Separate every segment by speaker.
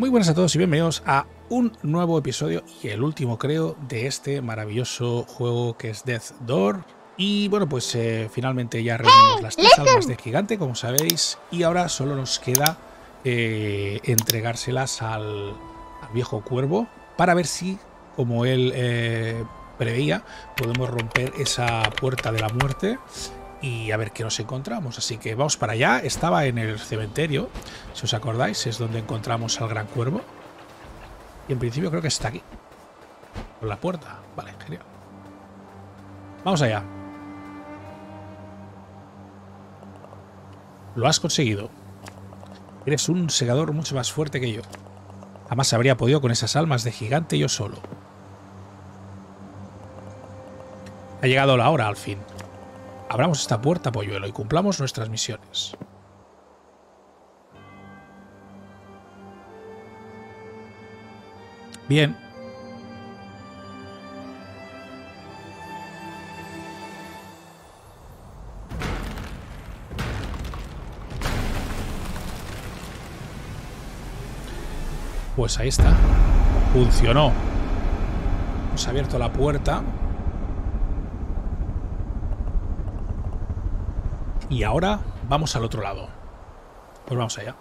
Speaker 1: Muy buenas a todos y bienvenidos a un nuevo episodio y el último creo de este maravilloso juego que es Death Door. Y bueno, pues eh, finalmente ya reunimos las tres almas de gigante, como sabéis, y ahora solo nos queda eh, entregárselas al, al viejo cuervo para ver si, como él eh, preveía, podemos romper esa puerta de la muerte y a ver qué nos encontramos. Así que vamos para allá. Estaba en el cementerio, si os acordáis, es donde encontramos al gran cuervo. Y en principio creo que está aquí. Con la puerta. Vale, genial. Vamos allá. Lo has conseguido. Eres un segador mucho más fuerte que yo. Jamás habría podido con esas almas de gigante yo solo. Ha llegado la hora, al fin. Abramos esta puerta, polluelo, y cumplamos nuestras misiones. Bien. Pues ahí está. Funcionó. Hemos abierto la puerta. Y ahora vamos al otro lado. Pues vamos allá.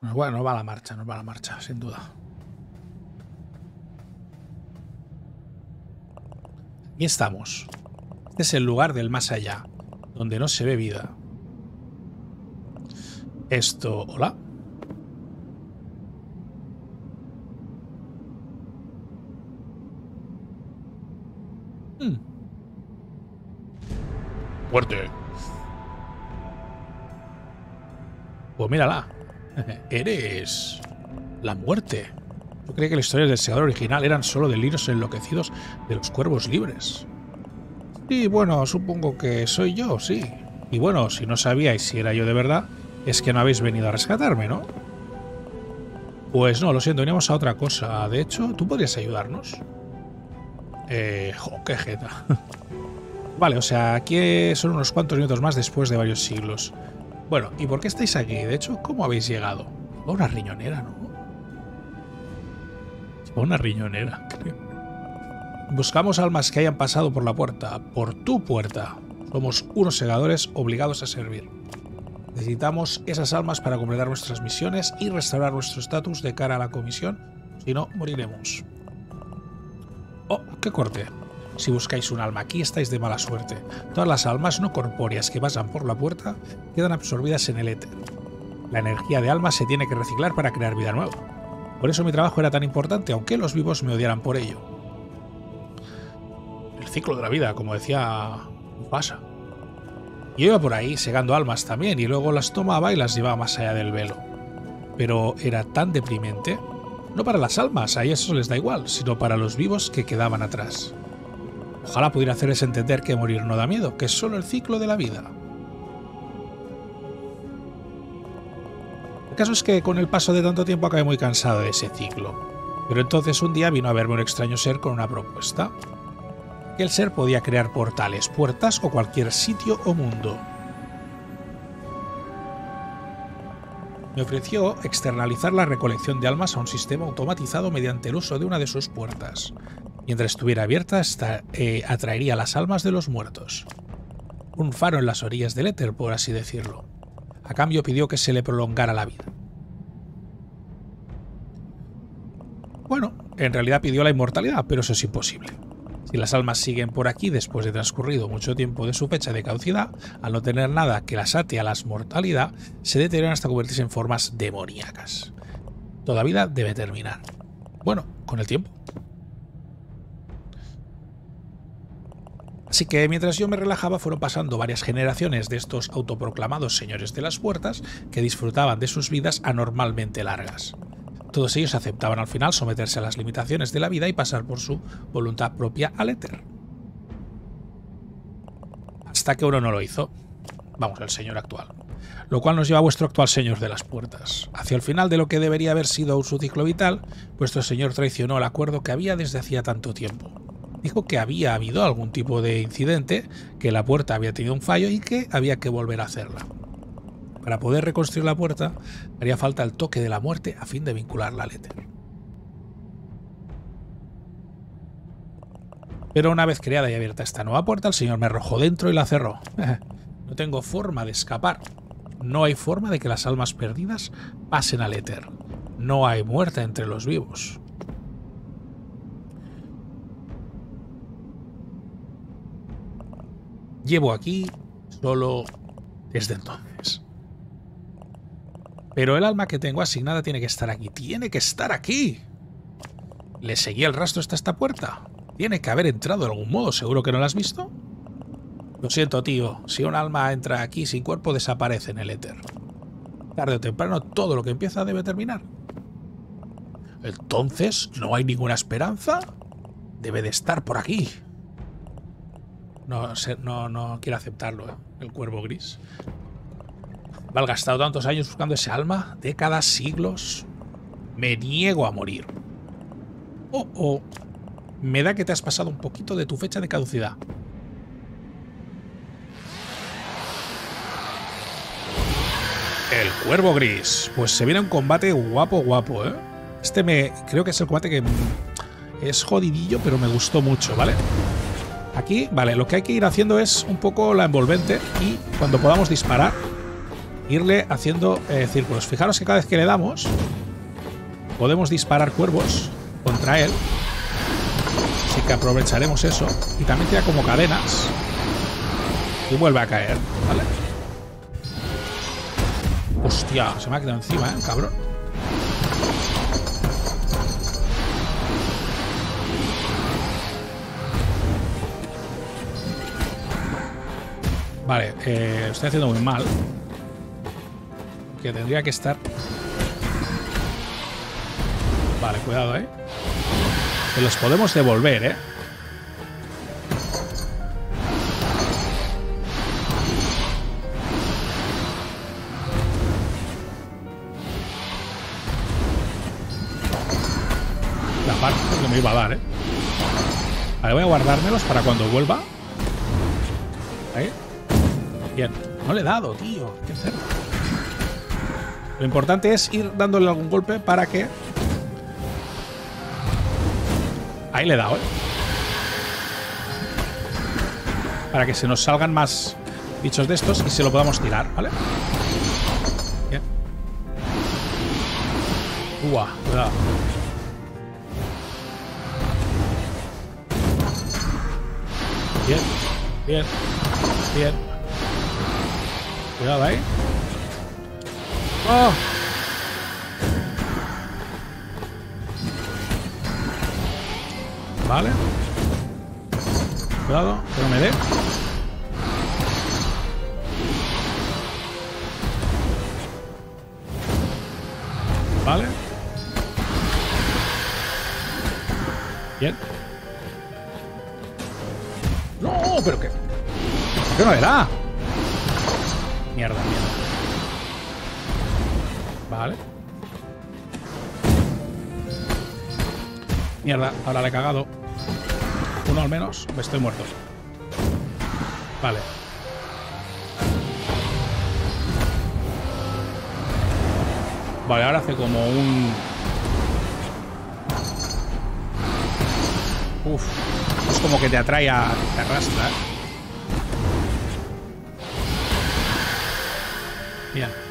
Speaker 1: Bueno, nos va la marcha, nos va la marcha, sin duda. Aquí estamos. Este es el lugar del más allá, donde no se ve vida. Esto... ¿Hola? Muerte. Pues mírala. Eres la muerte. Yo creía que las historias del segador original eran solo delirios enloquecidos de los cuervos libres. Sí, bueno, supongo que soy yo, sí. Y bueno, si no sabíais si era yo de verdad, es que no habéis venido a rescatarme, ¿no? Pues no, lo siento, veníamos a otra cosa. De hecho, ¿tú podrías ayudarnos? Eh, jo, jeta. vale, o sea, aquí son unos cuantos minutos más después de varios siglos. Bueno, ¿y por qué estáis aquí? De hecho, ¿cómo habéis llegado? A una riñonera, ¿no? Una riñonera, creo. Buscamos almas que hayan pasado por la puerta, por tu puerta. Somos unos segadores obligados a servir. Necesitamos esas almas para completar nuestras misiones y restaurar nuestro estatus de cara a la comisión, si no, moriremos. Oh, qué corte. Si buscáis un alma aquí estáis de mala suerte. Todas las almas no corpóreas que pasan por la puerta quedan absorbidas en el éter. La energía de alma se tiene que reciclar para crear vida nueva. Por eso mi trabajo era tan importante, aunque los vivos me odiaran por ello. El ciclo de la vida, como decía pasa. Yo iba por ahí segando almas también y luego las tomaba y las llevaba más allá del velo. Pero era tan deprimente. No para las almas, a eso les da igual, sino para los vivos que quedaban atrás. Ojalá pudiera hacerles entender que morir no da miedo, que es solo el ciclo de la vida. El caso es que con el paso de tanto tiempo acabé muy cansado de ese ciclo. Pero entonces un día vino a verme un extraño ser con una propuesta. El ser podía crear portales, puertas o cualquier sitio o mundo. Me ofreció externalizar la recolección de almas a un sistema automatizado mediante el uso de una de sus puertas. Mientras estuviera abierta, eh, atraería las almas de los muertos. Un faro en las orillas del éter, por así decirlo. A cambio pidió que se le prolongara la vida. Bueno, en realidad pidió la inmortalidad, pero eso es imposible. Si las almas siguen por aquí después de transcurrido mucho tiempo de su fecha de caducidad, al no tener nada que las ate a la mortalidad, se deterioran hasta convertirse en formas demoníacas. Toda vida debe terminar. Bueno, con el tiempo. Así que mientras yo me relajaba fueron pasando varias generaciones de estos autoproclamados señores de las puertas que disfrutaban de sus vidas anormalmente largas. Todos ellos aceptaban al final someterse a las limitaciones de la vida y pasar por su voluntad propia al éter. Hasta que uno no lo hizo. Vamos, el señor actual. Lo cual nos lleva a vuestro actual señor de las puertas. Hacia el final de lo que debería haber sido su ciclo vital, vuestro señor traicionó el acuerdo que había desde hacía tanto tiempo. dijo que había habido algún tipo de incidente, que la puerta había tenido un fallo y que había que volver a hacerla. Para poder reconstruir la puerta haría falta el toque de la muerte a fin de vincularla al éter. Pero una vez creada y abierta esta nueva puerta, el señor me arrojó dentro y la cerró. no tengo forma de escapar. No hay forma de que las almas perdidas pasen al éter. No hay muerte entre los vivos. Llevo aquí solo desde entonces. Pero el alma que tengo asignada tiene que estar aquí. ¡Tiene que estar aquí! ¿Le seguí el rastro hasta esta puerta? Tiene que haber entrado de algún modo, ¿seguro que no la has visto? Lo siento, tío. Si un alma entra aquí sin cuerpo, desaparece en el éter. Tarde o temprano, todo lo que empieza debe terminar. Entonces, ¿no hay ninguna esperanza? Debe de estar por aquí. No, no, no quiero aceptarlo, ¿eh? el cuervo gris. Malgastado tantos años buscando ese alma, décadas, siglos. Me niego a morir. Oh, oh. Me da que te has pasado un poquito de tu fecha de caducidad. El cuervo gris. Pues se viene un combate guapo, guapo, ¿eh? Este me... Creo que es el combate que... Es jodidillo, pero me gustó mucho, ¿vale? Aquí, vale, lo que hay que ir haciendo es un poco la envolvente y cuando podamos disparar, irle haciendo eh, círculos. Fijaros que cada vez que le damos, podemos disparar cuervos contra él Así que aprovecharemos eso. Y también tira como cadenas. Y vuelve a caer, ¿vale? Hostia, se me ha quedado encima, ¿eh? Cabrón. Vale, eh, estoy haciendo muy mal. Que tendría que estar... Vale, cuidado, ¿eh? Que los podemos devolver, ¿eh? La parte que me iba a dar, ¿eh? Vale, voy a guardármelos para cuando vuelva. Ahí. Bien. No le he dado, tío. Qué cerdo. Lo importante es ir dándole algún golpe para que Ahí le he dado, ¿eh? Para que se nos salgan más bichos de estos y se lo podamos tirar, ¿vale? Bien. Uah, cuidado. Bien, bien, bien. Cuidado ahí. ¡Oh! Vale. Cuidado, que no me dé. Vale. Bien. No, pero. ¿Por qué no le Mierda, ahora le he cagado. Uno al menos. Estoy muerto. Vale. Vale, ahora hace como un... Uf. Es como que te atrae a... Te arrastra. Bien.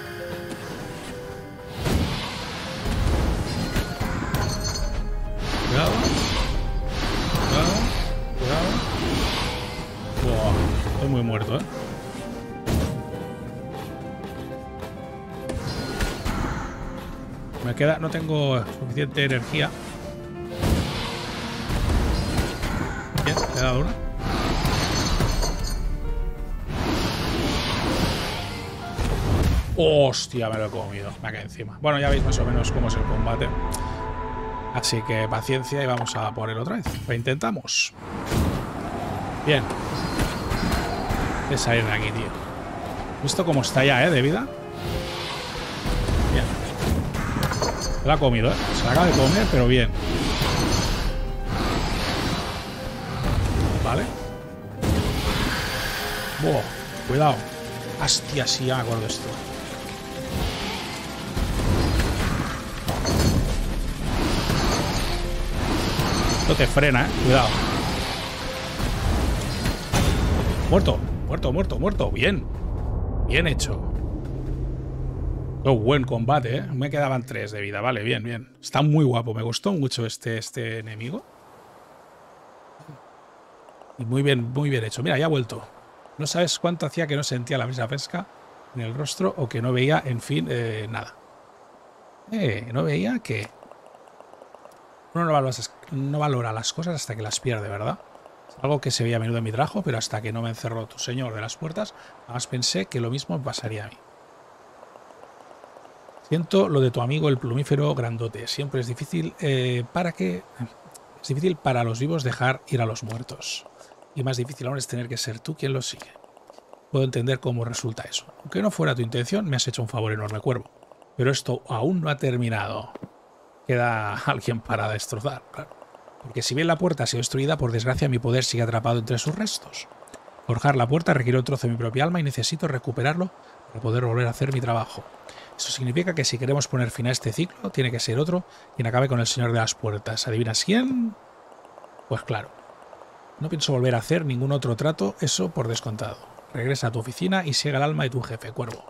Speaker 1: Queda... No tengo suficiente energía. Bien, le he dado una. Hostia, me lo he comido. Me quedado encima. Bueno, ya veis más o menos cómo es el combate. Así que paciencia y vamos a por él otra vez. Lo intentamos. Bien de salir de aquí, tío. ¿Visto cómo está ya, eh? De vida. Se la ha comido, eh. Se la acaba de comer, pero bien. ¿vale? Buah, cuidado. Hostia, sí, ya me acuerdo esto. Esto te frena, eh. Cuidado. Muerto, muerto, muerto, muerto. Bien. Bien hecho. Oh, buen combate, ¿eh? Me quedaban tres de vida. Vale, bien, bien. Está muy guapo. Me gustó mucho este, este enemigo. Y muy bien, muy bien hecho. Mira, ya ha vuelto. No sabes cuánto hacía que no sentía la misma pesca en el rostro o que no veía, en fin, eh, nada. Eh, no veía que... Uno no valora, no las cosas hasta que las pierde, ¿verdad? algo que se veía a menudo en mi trabajo, pero hasta que no me encerró tu señor de las puertas, jamás pensé que lo mismo pasaría a mí. Siento lo de tu amigo el plumífero grandote. Siempre es difícil eh, para que es difícil para los vivos dejar ir a los muertos. Y más difícil aún es tener que ser tú quien los sigue. Puedo entender cómo resulta eso. Aunque no fuera tu intención, me has hecho un favor enorme, cuervo. Pero esto aún no ha terminado. Queda alguien para destrozar, claro. Porque si bien la puerta ha sido destruida, por desgracia mi poder sigue atrapado entre sus restos. Forjar la puerta requiere un trozo de mi propia alma y necesito recuperarlo para poder volver a hacer mi trabajo. Eso significa que si queremos poner fin a este ciclo, tiene que ser otro quien acabe con el Señor de las Puertas. ¿Adivinas quién? Pues claro. No pienso volver a hacer ningún otro trato, eso por descontado. Regresa a tu oficina y siga el alma de tu jefe, cuervo.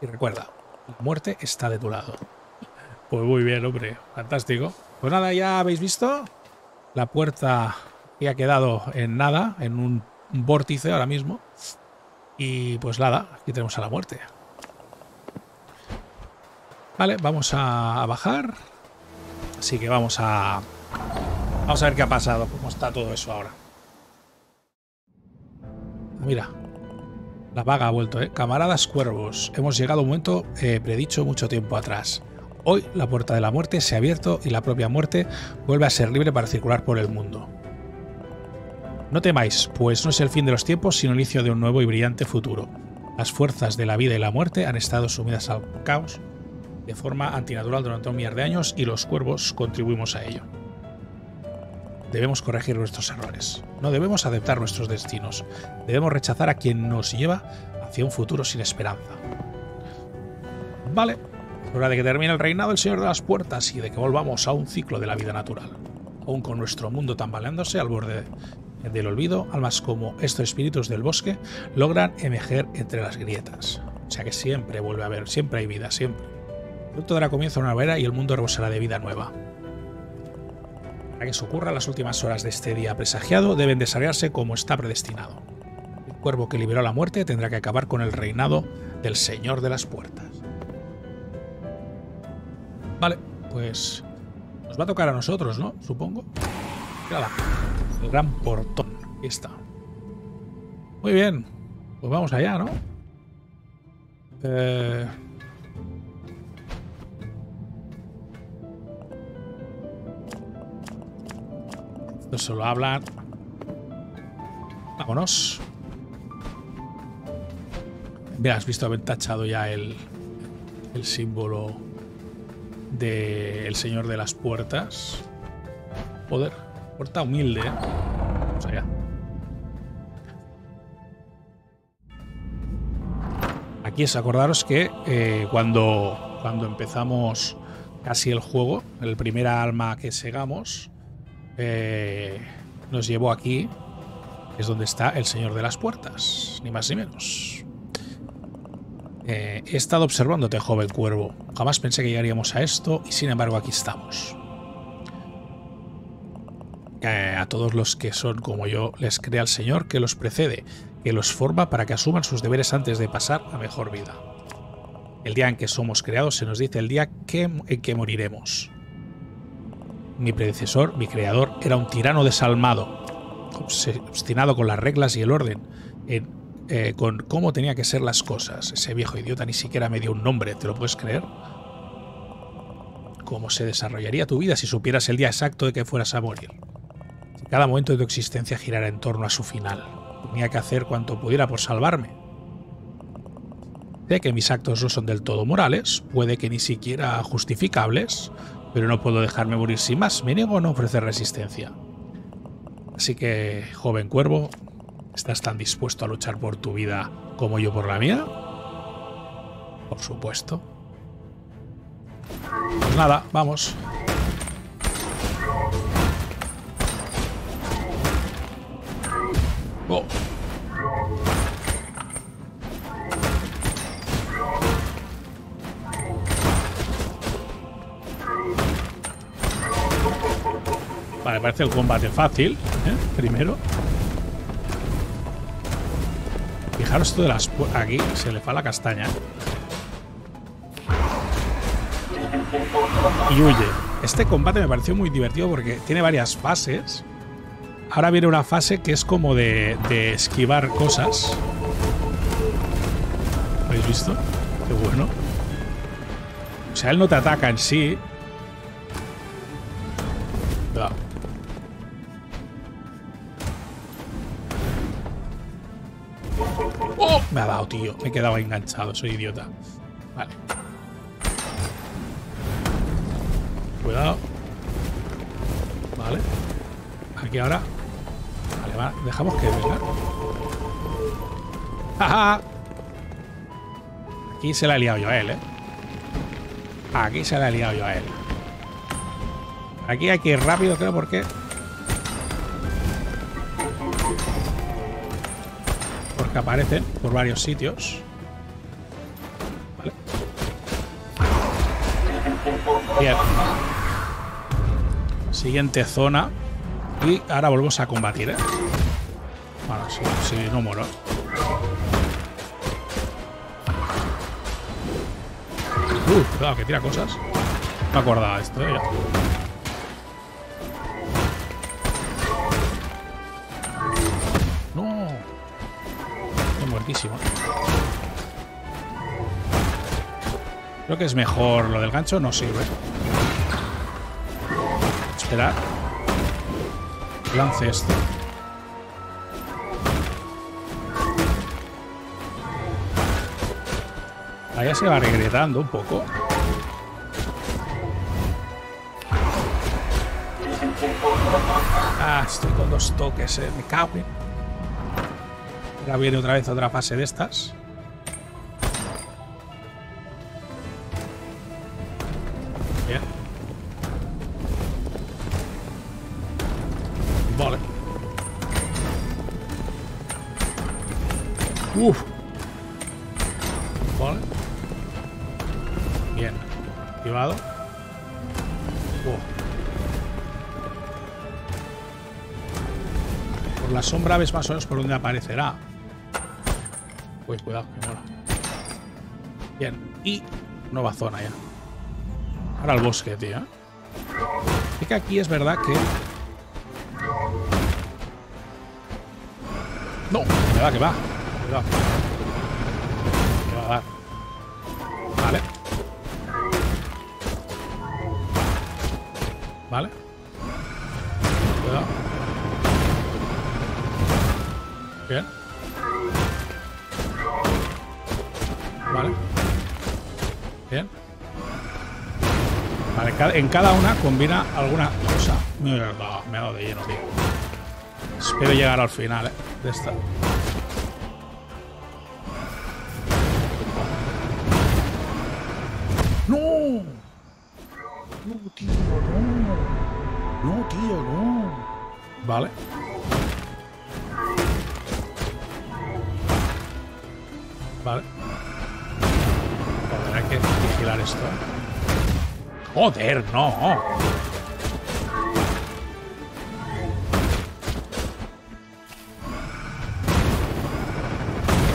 Speaker 1: Y recuerda, la muerte está de tu lado. Pues muy bien, hombre. Fantástico. Pues nada, ya habéis visto. La puerta ya ha quedado en nada, en un vórtice ahora mismo. Y pues nada, aquí tenemos a la muerte. Vale, vamos a bajar. Así que vamos a... Vamos a ver qué ha pasado, cómo está todo eso ahora. Mira, la vaga ha vuelto, ¿eh? Camaradas cuervos, hemos llegado a un momento eh, predicho mucho tiempo atrás. Hoy la puerta de la muerte se ha abierto y la propia muerte vuelve a ser libre para circular por el mundo. No temáis, pues no es el fin de los tiempos, sino el inicio de un nuevo y brillante futuro. Las fuerzas de la vida y la muerte han estado sumidas al caos de forma antinatural durante un millar de años y los cuervos contribuimos a ello. Debemos corregir nuestros errores. No debemos aceptar nuestros destinos. Debemos rechazar a quien nos lleva hacia un futuro sin esperanza. Vale, hora de que termine el reinado del Señor de las Puertas y de que volvamos a un ciclo de la vida natural. Aún con nuestro mundo tambaleándose al borde del olvido, almas como estos espíritus del bosque logran emerger entre las grietas. O sea que siempre vuelve a haber, siempre hay vida, siempre. Pronto dará comienzo una nueva era y el mundo rebosará de vida nueva. Para que eso ocurra, las últimas horas de este día presagiado deben desarrollarse como está predestinado. El cuervo que liberó la muerte tendrá que acabar con el reinado del Señor de las Puertas. Vale, pues nos va a tocar a nosotros, ¿no? Supongo. El gran portón. Aquí está. Muy bien. Pues vamos allá, ¿no? Eh... Solo hablan. Vámonos. Mira, has visto haber tachado ya el, el símbolo del El Señor de las Puertas. Joder, puerta humilde, ¿eh? Vamos allá. Aquí es acordaros que eh, cuando, cuando empezamos casi el juego, el primer alma que segamos, eh, nos llevó aquí, es donde está el Señor de las Puertas, ni más ni menos. He estado observándote, joven cuervo. Jamás pensé que llegaríamos a esto y sin embargo aquí estamos. Eh, a todos los que son como yo les crea el Señor que los precede, que los forma para que asuman sus deberes antes de pasar a mejor vida. El día en que somos creados se nos dice el día en que moriremos. Mi predecesor, mi creador, era un tirano desalmado, obstinado con las reglas y el orden, en eh, con cómo tenía que ser las cosas. Ese viejo idiota ni siquiera me dio un nombre, ¿te lo puedes creer? ¿Cómo se desarrollaría tu vida si supieras el día exacto de que fueras a morir? Cada momento de tu existencia girara en torno a su final. Tenía que hacer cuanto pudiera por salvarme. Sé que mis actos no son del todo morales, puede que ni siquiera justificables, pero no puedo dejarme morir sin más. Me niego a no ofrecer resistencia. Así que, joven cuervo, ¿estás tan dispuesto a luchar por tu vida como yo por la mía? Por supuesto. Pues nada, vamos. Vale, parece el combate fácil, ¿eh? Primero. Fijaros esto de las... Aquí se le fa la castaña. Y huye. Este combate me pareció muy divertido porque tiene varias fases. Ahora viene una fase que es como de, de esquivar cosas. ¿Habéis visto? Qué bueno. O sea, él no te ataca en sí. Cuidado. ¡Oh! Me ha dado, tío. Me he quedado enganchado. Soy idiota. Vale. Cuidado. Vale. Aquí ahora. Vale, va. Dejamos que venga. ¡Ja, Aquí se la he liado yo a él, ¿eh? Aquí se la he liado yo a él. Aquí hay que ir rápido, creo, porque... Porque aparecen por varios sitios. Vale. Bien. Siguiente zona. Y ahora volvemos a combatir, ¿eh? Bueno, si, no muero. Uy, cuidado, que tira cosas. No acordaba esto, ¿eh? No. Estoy muertísimo. Creo que es mejor lo del gancho, no sirve. Esperar. Lance esto. Ahí ya se va regresando un poco. Ah, estoy con dos toques, eh. Me cago en... Ahora viene otra vez otra fase de estas. Por la sombra ves más o menos por dónde aparecerá. Uy, cuidado, que mola. Bien. Y nueva zona ya. Ahora el bosque, tío. Y que aquí es verdad que... No, que va, que va. Cuidado. Vale. Cuidado. Bien. Vale. Bien. Vale, en cada una combina alguna cosa. Mierda, me ha dado de lleno, tío. Espero llegar al final, eh, de esta. Joder, no.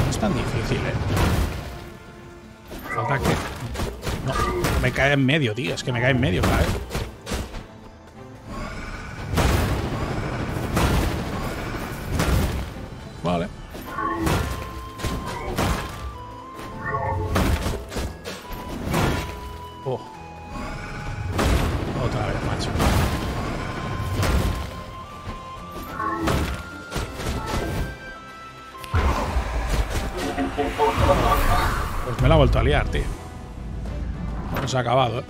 Speaker 1: No es tan difícil, eh. Falta que... No, me cae en medio, tío. Es que me cae en medio, ¿sabes? No se ha acabado, ¿eh?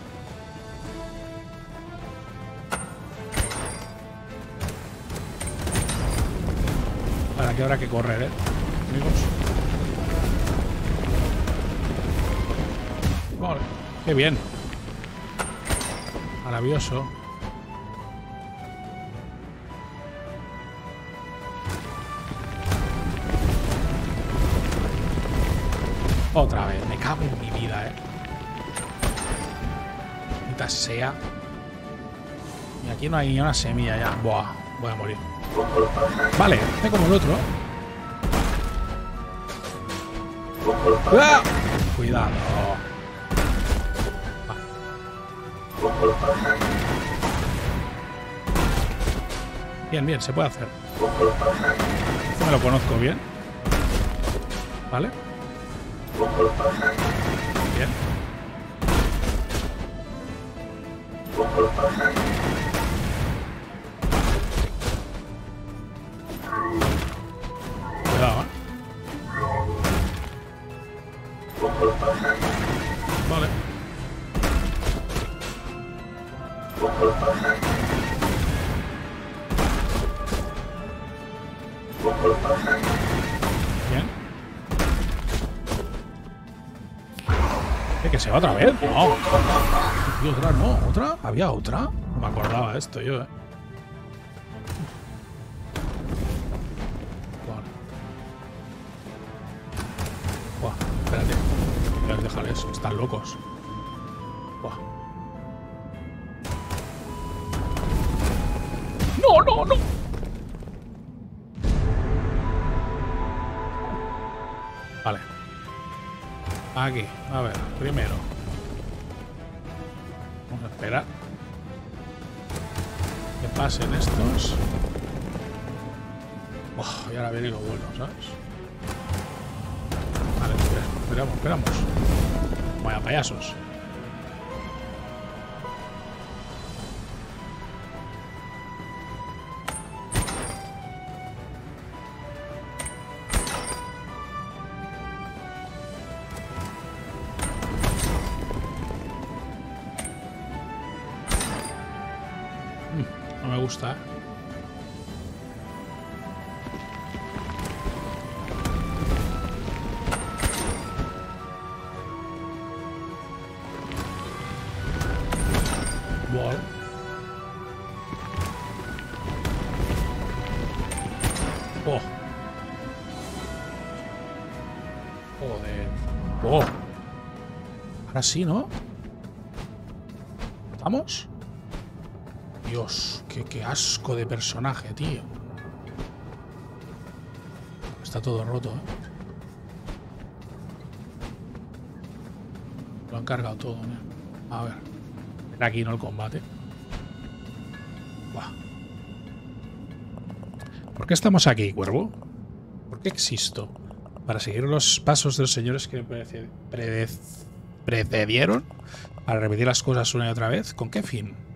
Speaker 1: Para que habrá que correr, ¿eh? Amigos. Vale. Qué bien. Maravilloso. Otra vez, me cago en mi vida, eh. Mita sea. Y aquí no hay ni una semilla ya. Buah, voy a morir. Vale, es como el otro. ¡Ah! Cuidado. Bien, bien, se puede hacer. Esto me lo conozco bien. ¿Vale? Bien. Va otra vez? No. Otra, no. ¿Otra? ¿Había otra? No me acordaba esto yo, eh. Buah, espérate. Dejarles, están locos. No me gusta. Oh. Oh. Ahora sí, ¿no? ¿Estamos? Qué, asco de personaje, tío. Está todo roto, ¿eh? Lo han cargado todo, ¿eh? A ver. Aquí, ¿no? El combate. Buah. ¿Por qué estamos aquí, cuervo? ¿Por qué existo? ¿Para seguir los pasos de los señores que me precedieron? ¿Para repetir las cosas una y otra vez? ¿Con qué fin?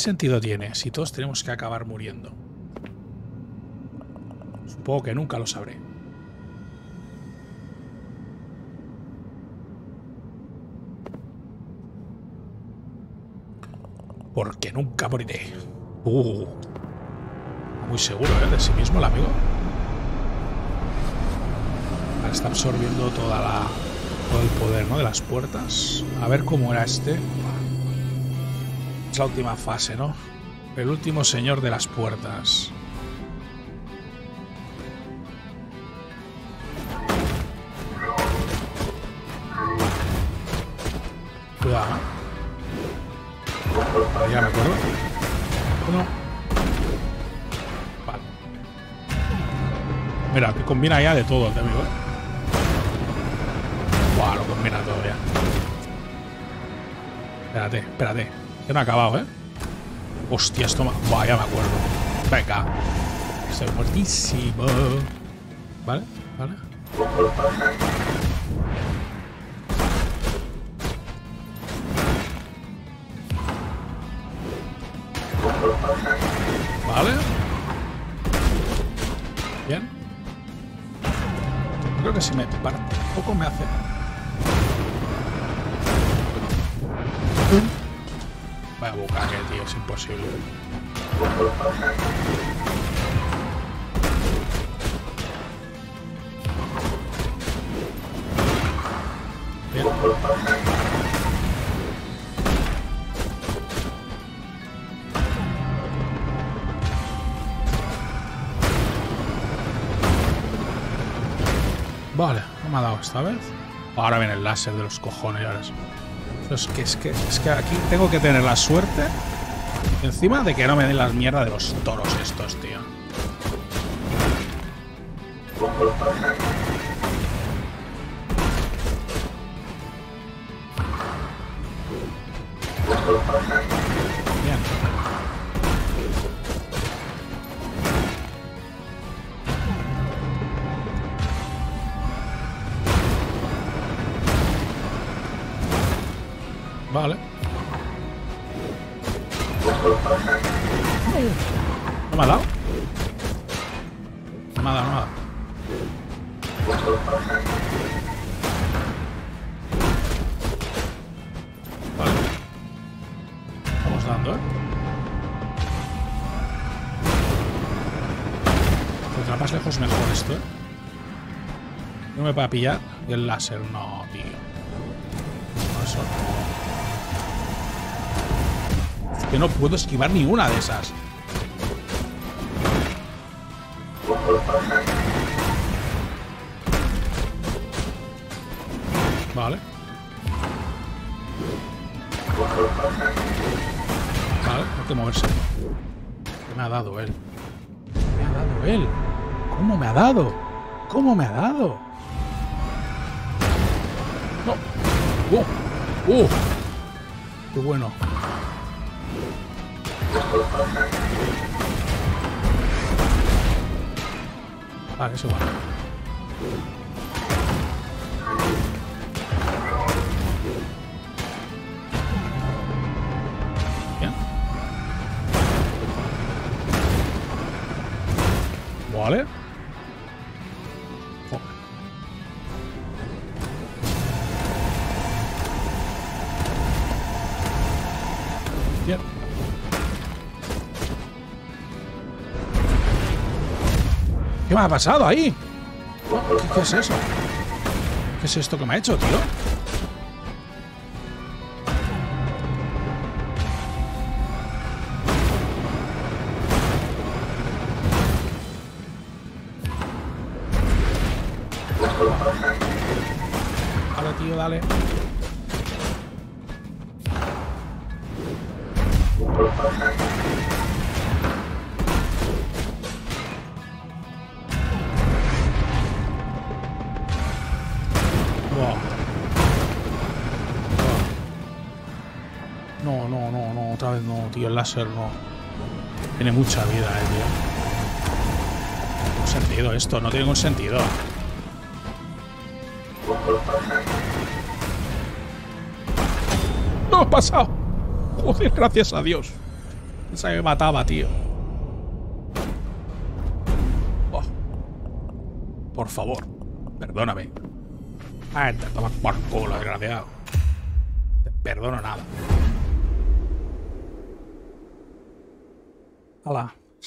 Speaker 1: ¿Qué sentido tiene si todos tenemos que acabar muriendo? Supongo que nunca lo sabré. Porque nunca moriré. Uh, muy seguro ¿eh? de sí mismo el amigo. Ahora está absorbiendo toda la, todo el poder ¿no? de las puertas. A ver cómo era este. Es la última fase, ¿no? El último señor de las puertas. Cuidado. ¿eh? Ya me acuerdo. No. Vale. Mira, que combina ya de todo el amigo, ¿eh? Buah, lo combina todo ya. Espérate, espérate. Que no ha acabado, ¿eh? Hostia, esto me... Buah, ya me acuerdo. Venga. Estoy muertísimo. ¿Vale? ¿Vale? Vale. Bien. Creo que si me parte un poco me hace a bucaque, tío, es imposible. Bien. Vale, no me ha dado esta vez. Ahora viene el láser de los cojones. Ahora sí es que, es que, es que aquí tengo que tener la suerte encima de que no me den las mierdas de los toros estos, tío. Pillar. Y el láser, no, tío. No, eso no. Que no puedo esquivar ninguna de esas. Vale. Vale, hay que moverse. ¿Qué me ha dado él? ¿Qué me ha dado él? ¿Cómo me ha dado? Vale, es igual. Bien. Vale. Ha pasado ahí? ¿Qué, es eso? ¿Qué es esto que me ha hecho, tío? Láser no. Tiene mucha vida, eh, tío. No sentido esto, no tiene ningún sentido. ¡No ha pasado! Joder, gracias a Dios. Esa me mataba, tío. Oh. Por favor, perdóname. Ah, te tomas por culo, desgraciado. Perdono nada.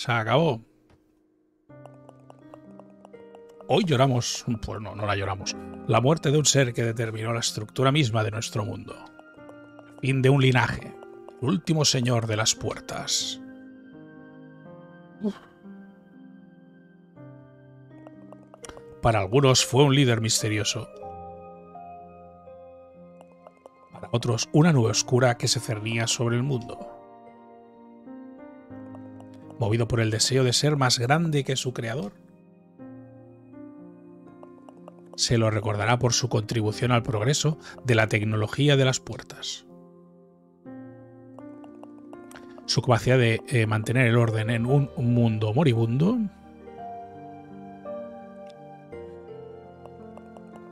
Speaker 1: Se acabó. Hoy lloramos, pues no, no la lloramos, la muerte de un ser que determinó la estructura misma de nuestro mundo. Fin de un linaje, el último señor de las puertas. Para algunos fue un líder misterioso. Para otros, una nube oscura que se cernía sobre el mundo movido por el deseo de ser más grande que su creador. Se lo recordará por su contribución al progreso de la tecnología de las puertas. Su capacidad de eh, mantener el orden en un mundo moribundo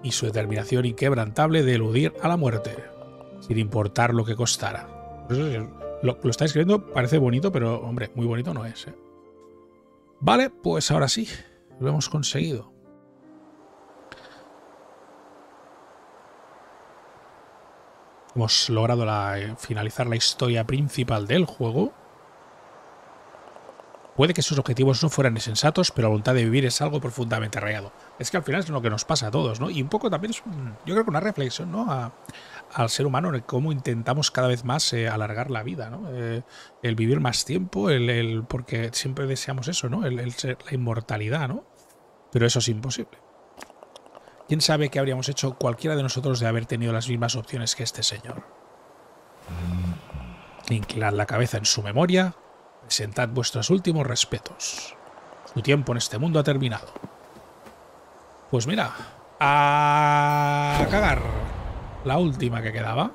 Speaker 1: y su determinación inquebrantable de eludir a la muerte, sin importar lo que costara. Lo, está escribiendo, parece bonito, pero hombre, muy bonito no es. ¿eh? Vale, pues ahora sí, lo hemos conseguido. Hemos logrado eh, finalizar la historia principal del juego. Puede que sus objetivos no fueran insensatos, pero la voluntad de vivir es algo profundamente arraigado. Es que al final es lo que nos pasa a todos, ¿no? Y un poco también es, yo creo que una reflexión, ¿no? al ser humano, en cómo intentamos cada vez más eh, alargar la vida, ¿no? Eh, el vivir más tiempo, el, porque siempre deseamos eso, ¿no? El, la inmortalidad, ¿no? Pero eso es imposible. quién sabe qué habríamos hecho cualquiera de nosotros de haber tenido las mismas opciones que este señor. Inclinad la cabeza en su memoria, presentad vuestros últimos respetos. Su tiempo en este mundo ha terminado. Pues mira, a cagar. La última que quedaba.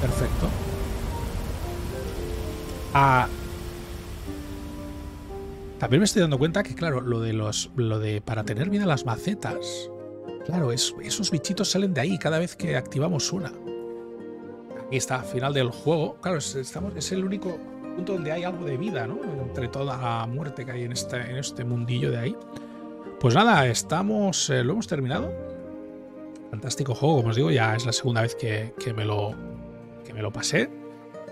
Speaker 1: Perfecto. También me estoy dando cuenta que, claro, lo de los. Lo de para tener vida las macetas. Claro, esos bichitos salen de ahí cada vez que activamos una. Aquí está, final del juego. Claro, estamos, es el único donde hay algo de vida, ¿no? Entre toda la muerte que hay en este, en este mundillo de ahí. Pues nada, estamos. Eh, lo hemos terminado. Fantástico juego, como os digo, ya es la segunda vez que, me, lo, que me lo pasé.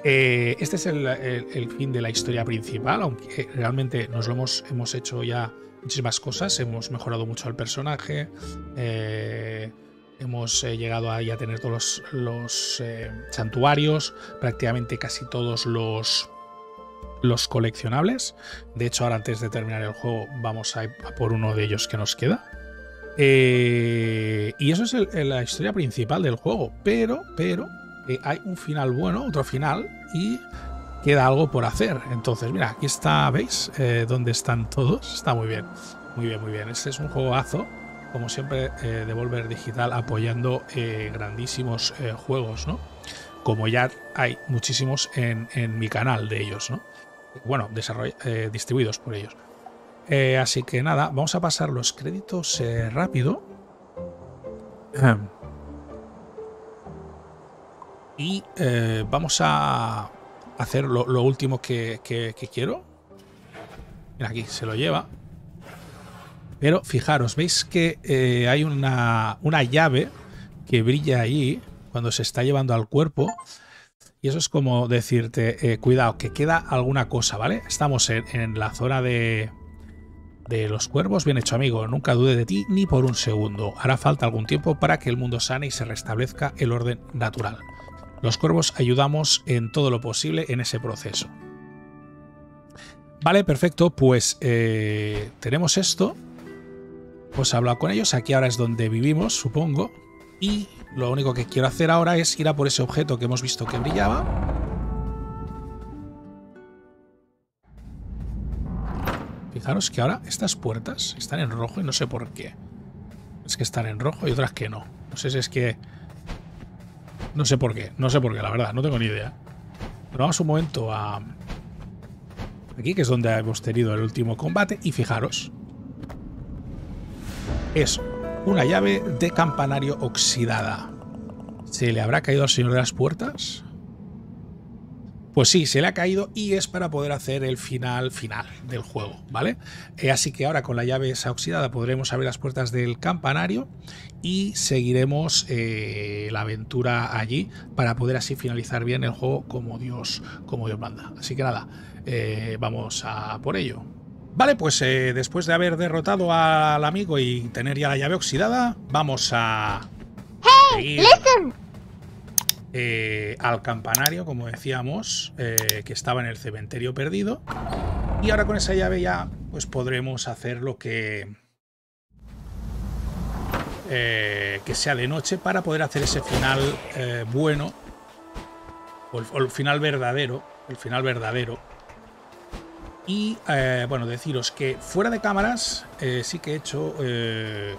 Speaker 1: Eh, este es el, fin de la historia principal, aunque realmente nos lo hemos, hemos hecho ya muchísimas cosas. Hemos mejorado mucho al personaje. Eh, hemos llegado ahí a tener todos los, santuarios, prácticamente casi todos los, los coleccionables. De hecho, ahora antes de terminar el juego vamos a ir por uno de ellos que nos queda. Eh, y eso es la historia principal del juego. Pero, pero, eh, hay un final bueno, otro final, y queda algo por hacer. Entonces, mira, aquí está, ¿veis? Eh, dónde están todos. Está muy bien. Muy bien, muy bien. Este es un juegazo. Como siempre, Devolver Digital apoyando grandísimos juegos, ¿no? Como ya hay muchísimos en, en mi canal de ellos, ¿no? Bueno, eh, distribuidos por ellos. Eh, así que nada, vamos a pasar los créditos eh, rápido. Y vamos a hacer lo, último que, quiero. Mira, aquí se lo lleva. Pero fijaros, veis que hay una, una llave que brilla ahí cuando se está llevando al cuerpo. Y eso es como decirte, eh, cuidado, que queda alguna cosa, ¿vale? Estamos en, la zona de, de los cuervos. Bien hecho, amigo. Nunca dude de ti ni por un segundo. Hará falta algún tiempo para que el mundo sane y se restablezca el orden natural. Los cuervos ayudamos en todo lo posible en ese proceso. Vale, perfecto. Pues eh, tenemos esto. Pues he hablado con ellos. Aquí ahora es donde vivimos, supongo. Y lo único que quiero hacer ahora es ir a por ese objeto que hemos visto que brillaba. Fijaros que ahora estas puertas están en rojo y no sé por qué. Es que están en rojo y otras que no. No sé si es que... No sé por qué. No sé por qué, la verdad. No tengo ni idea. Pero vamos un momento a... Aquí, que es donde hemos tenido el último combate. Y fijaros. Eso una llave de campanario oxidada. ¿Se le habrá caído al señor de las puertas? Pues sí, se le ha caído y es para poder hacer el final final del juego, ¿vale? Eh, así que ahora con la llave esa oxidada podremos abrir las puertas del campanario y seguiremos eh, la aventura allí para poder así finalizar bien el juego como Dios, como Dios manda. Así que nada, eh, vamos a por ello. Vale, pues eh, después de haber derrotado al amigo y tener ya la llave oxidada, vamos a...
Speaker 2: Hey, listen.
Speaker 1: Eh, al campanario, como decíamos, eh, que estaba en el cementerio perdido. Y ahora con esa llave ya pues podremos hacer lo que... que sea de noche para poder hacer ese final bueno o el final verdadero, el final verdadero y eh, bueno, deciros que fuera de cámaras eh, sí que he hecho... Eh,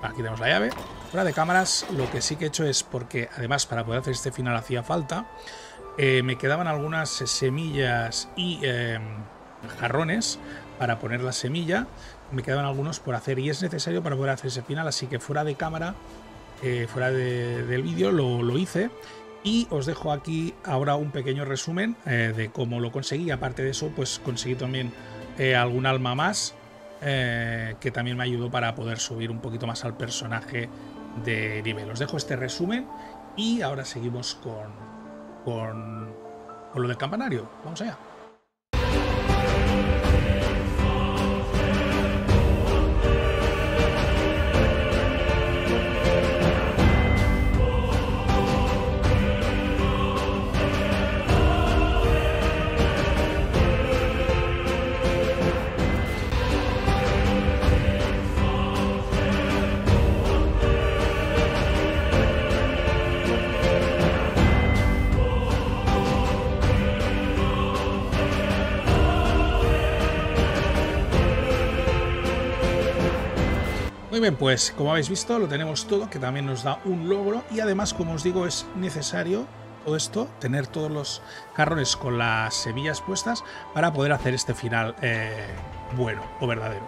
Speaker 1: aquí tenemos la llave. Fuera de cámaras lo que sí que he hecho es porque además para poder hacer este final hacía falta. me quedaban algunas semillas y jarrones para poner la semilla. Me quedaban algunos por hacer y es necesario para poder hacer ese final. Así que fuera de cámara, fuera del vídeo lo, lo hice y os dejo aquí ahora un pequeño resumen eh, de cómo lo conseguí. Aparte de eso, pues conseguí también eh, algún alma más eh, que también me ayudó para poder subir un poquito más al personaje de nivel. Os dejo este resumen y ahora seguimos con, con, con lo del campanario. Vamos allá. Bien, pues como habéis visto lo tenemos todo, que también nos da un logro y además, como os digo, es necesario todo esto, tener todos los carrones con las semillas puestas para poder hacer este final eh, bueno o verdadero.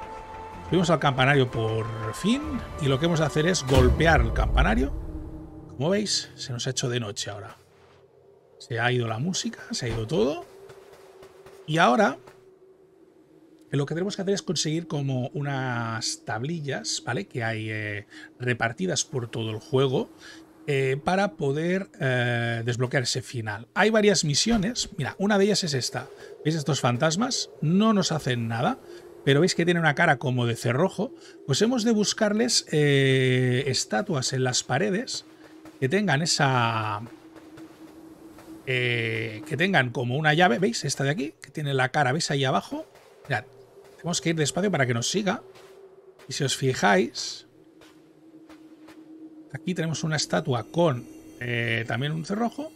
Speaker 1: Fuimos al campanario por fin y lo que hemos de hacer es golpear el campanario. Como veis, se nos ha hecho de noche ahora. Se ha ido la música, se ha ido todo. Y ahora lo que tenemos que hacer es conseguir como unas tablillas, ¿vale? Que hay eh, repartidas por todo el juego eh, para poder eh, desbloquear ese final. Hay varias misiones. Mira, una de ellas es esta. ¿Veis estos fantasmas? No nos hacen nada, pero veis que tiene una cara como de cerrojo. Pues hemos de buscarles estatuas en las paredes que tengan esa... que tengan como una llave, ¿veis? Esta de aquí, que tiene la cara, ¿veis ahí abajo? Mirad, tenemos que ir despacio para que nos siga. Y si os fijáis, aquí tenemos una estatua con eh, también un cerrojo.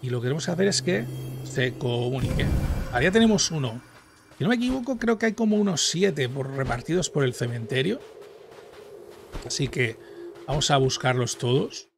Speaker 1: Y lo que tenemos que hacer es que se comunique. Ahora tenemos uno. Si no me equivoco, creo que hay como unos siete por, repartidos por el cementerio. Así que vamos a buscarlos todos.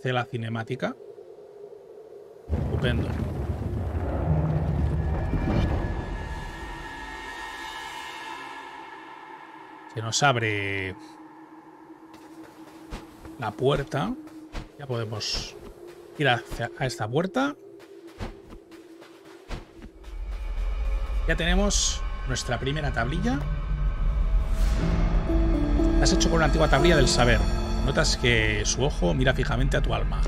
Speaker 1: Ya hace la cinemática. Estupendo. Se nos abre la puerta. Ya podemos ir hacia, a esta puerta. Ya tenemos nuestra primera tablilla. has hecho con una antigua tablilla del saber. Notas que su ojo mira fijamente a tu alma.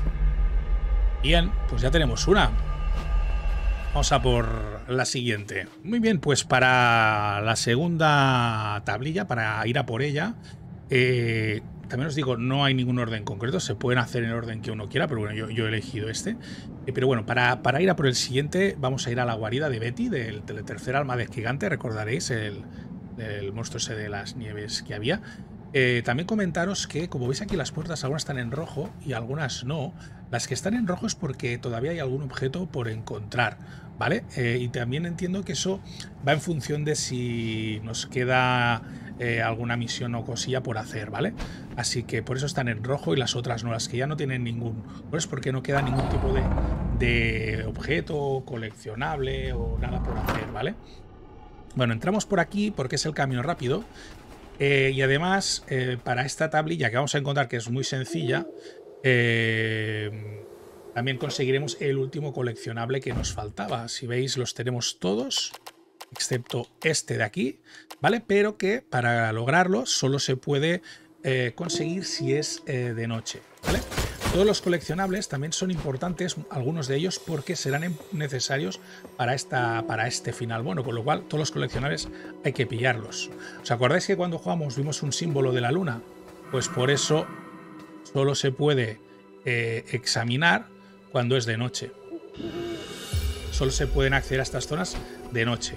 Speaker 1: Bien, pues ya tenemos una. Vamos a por la siguiente. Muy bien, pues para la segunda tablilla, para ir a por ella, eh, también os digo, no hay ningún orden concreto, se pueden hacer en el orden que uno quiera, pero bueno, yo, he elegido este. Eh, pero bueno, para, para, ir a por el siguiente, vamos a ir a la guarida de Betty, del, tercer alma de gigante, recordaréis el, el monstruo ese de las nieves que había. Eh, también comentaros que, como veis aquí las puertas, algunas están en rojo y algunas no. Las que están en rojo es porque todavía hay algún objeto por encontrar, ¿vale? Eh, y también entiendo que eso va en función de si nos queda eh, alguna misión o cosilla por hacer, ¿vale? Así que por eso están en rojo y las otras no, las que ya no tienen ningún... Por es porque no queda ningún tipo de, de objeto coleccionable o nada por hacer, ¿vale? Bueno, entramos por aquí porque es el camino rápido eh, y además, eh, para esta tablilla que vamos a encontrar, que es muy sencilla, eh, también conseguiremos el último coleccionable que nos faltaba. Si veis, los tenemos todos, excepto este de aquí, ¿vale? Pero que para lograrlo solo se puede conseguir si es de noche, ¿vale? Todos los coleccionables también son importantes, algunos de ellos, porque serán necesarios para, esta, para este final. Bueno, con lo cual todos los coleccionables hay que pillarlos. ¿Os acordáis que cuando jugamos vimos un símbolo de la luna? Pues por eso solo se puede eh, examinar cuando es de noche. Solo se pueden acceder a estas zonas de noche.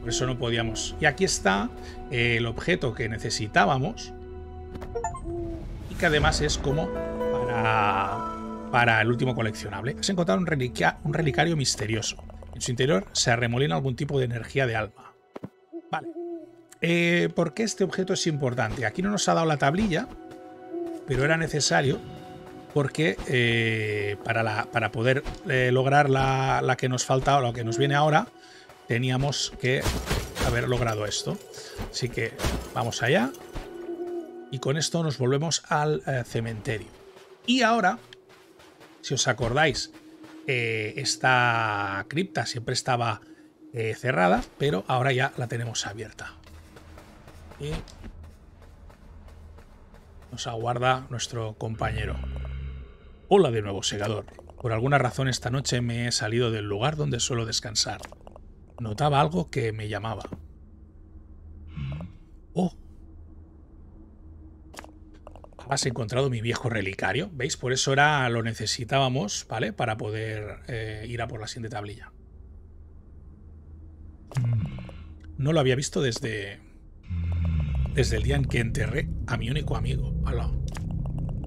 Speaker 1: Por eso no podíamos. Y aquí está eh, el objeto que necesitábamos. Y que además es como para, el último coleccionable. Has encontrado un, relicario misterioso. En su interior se arremolina algún tipo de energía de alma. Vale. Eh, ¿Por qué este objeto es importante? Aquí no nos ha dado la tablilla, pero era necesario porque eh, para, para, poder eh, lograr la, la, que nos falta o la que nos viene ahora, teníamos que haber logrado esto. Así que vamos allá y con esto nos volvemos al cementerio. Y ahora Si os acordáis, eh, esta cripta siempre estaba eh, cerrada, pero ahora ya la tenemos abierta. Y nos aguarda nuestro compañero. Hola de nuevo, segador. Por alguna razón esta noche me he salido del lugar donde suelo descansar. Notaba algo que me llamaba. Oh. Has encontrado mi viejo relicario. ¿Veis? Por eso era lo necesitábamos, ¿vale? Para poder eh, ir a por la siguiente tablilla. No lo había visto desde... Desde el día en que enterré a mi único amigo.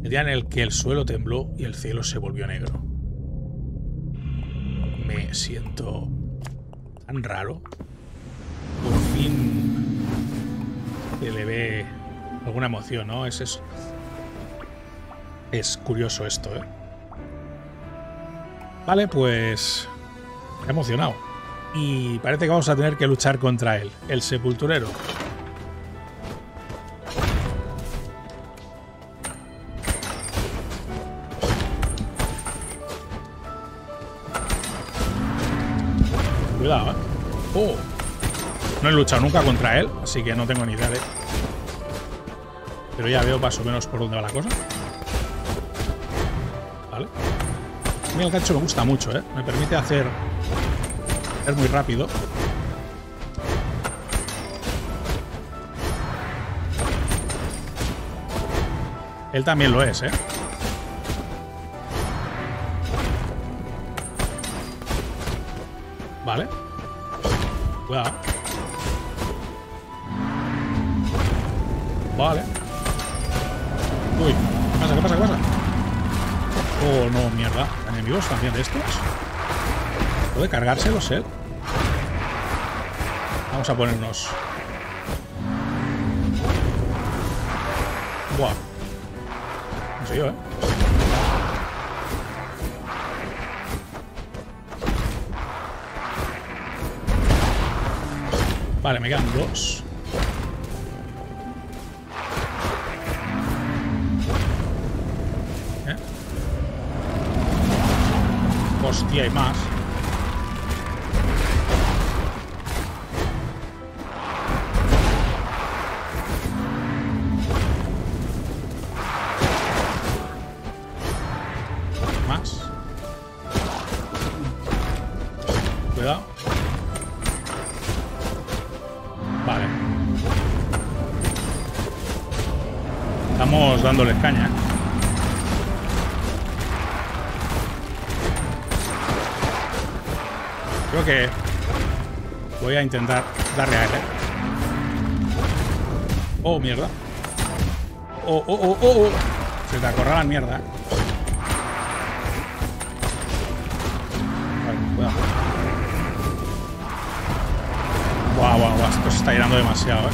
Speaker 1: El día en el que el suelo tembló y el cielo se volvió negro. Me siento tan raro. Por fin se le ve alguna emoción, ¿no? Es eso. Es curioso esto, ¿eh? Vale, pues... emocionado. Y parece que vamos a tener que luchar contra él, el sepulturero. Cuidado, ¿eh? Oh. No he luchado nunca contra él, así que no tengo ni idea de... Pero ya veo más o menos por dónde va la cosa. Mí el gancho me gusta mucho, ¿eh? Me permite hacer... Es muy rápido. Él también lo es, ¿eh? Vale. Cuidado. Vale. Uy, ¿qué pasa? ¿Qué pasa? ¿Qué pasa? Oh, no, mierda. ¿Enemigos también de estos? ¿Puede cargárselos él? Vamos a ponernos... Buah. No sé yo, ¿eh? Vale, me quedan dos. Yeah, Mark. Intentar darle a él. ¿eh? Oh, mierda. Oh, oh, oh, oh, oh. Se te acorrala mierda. ¿eh? Vale. Guau, guau, guau. Esto se está llenando demasiado, ¿eh?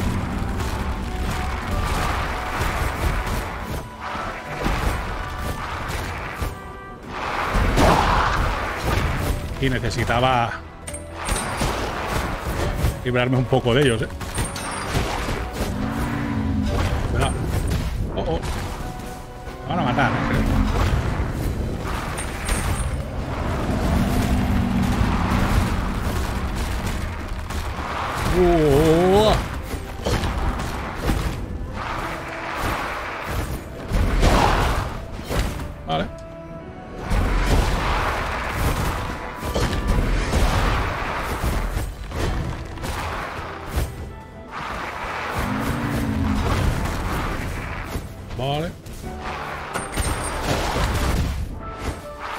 Speaker 1: Y necesitaba librarme un poco de ellos, ¿eh?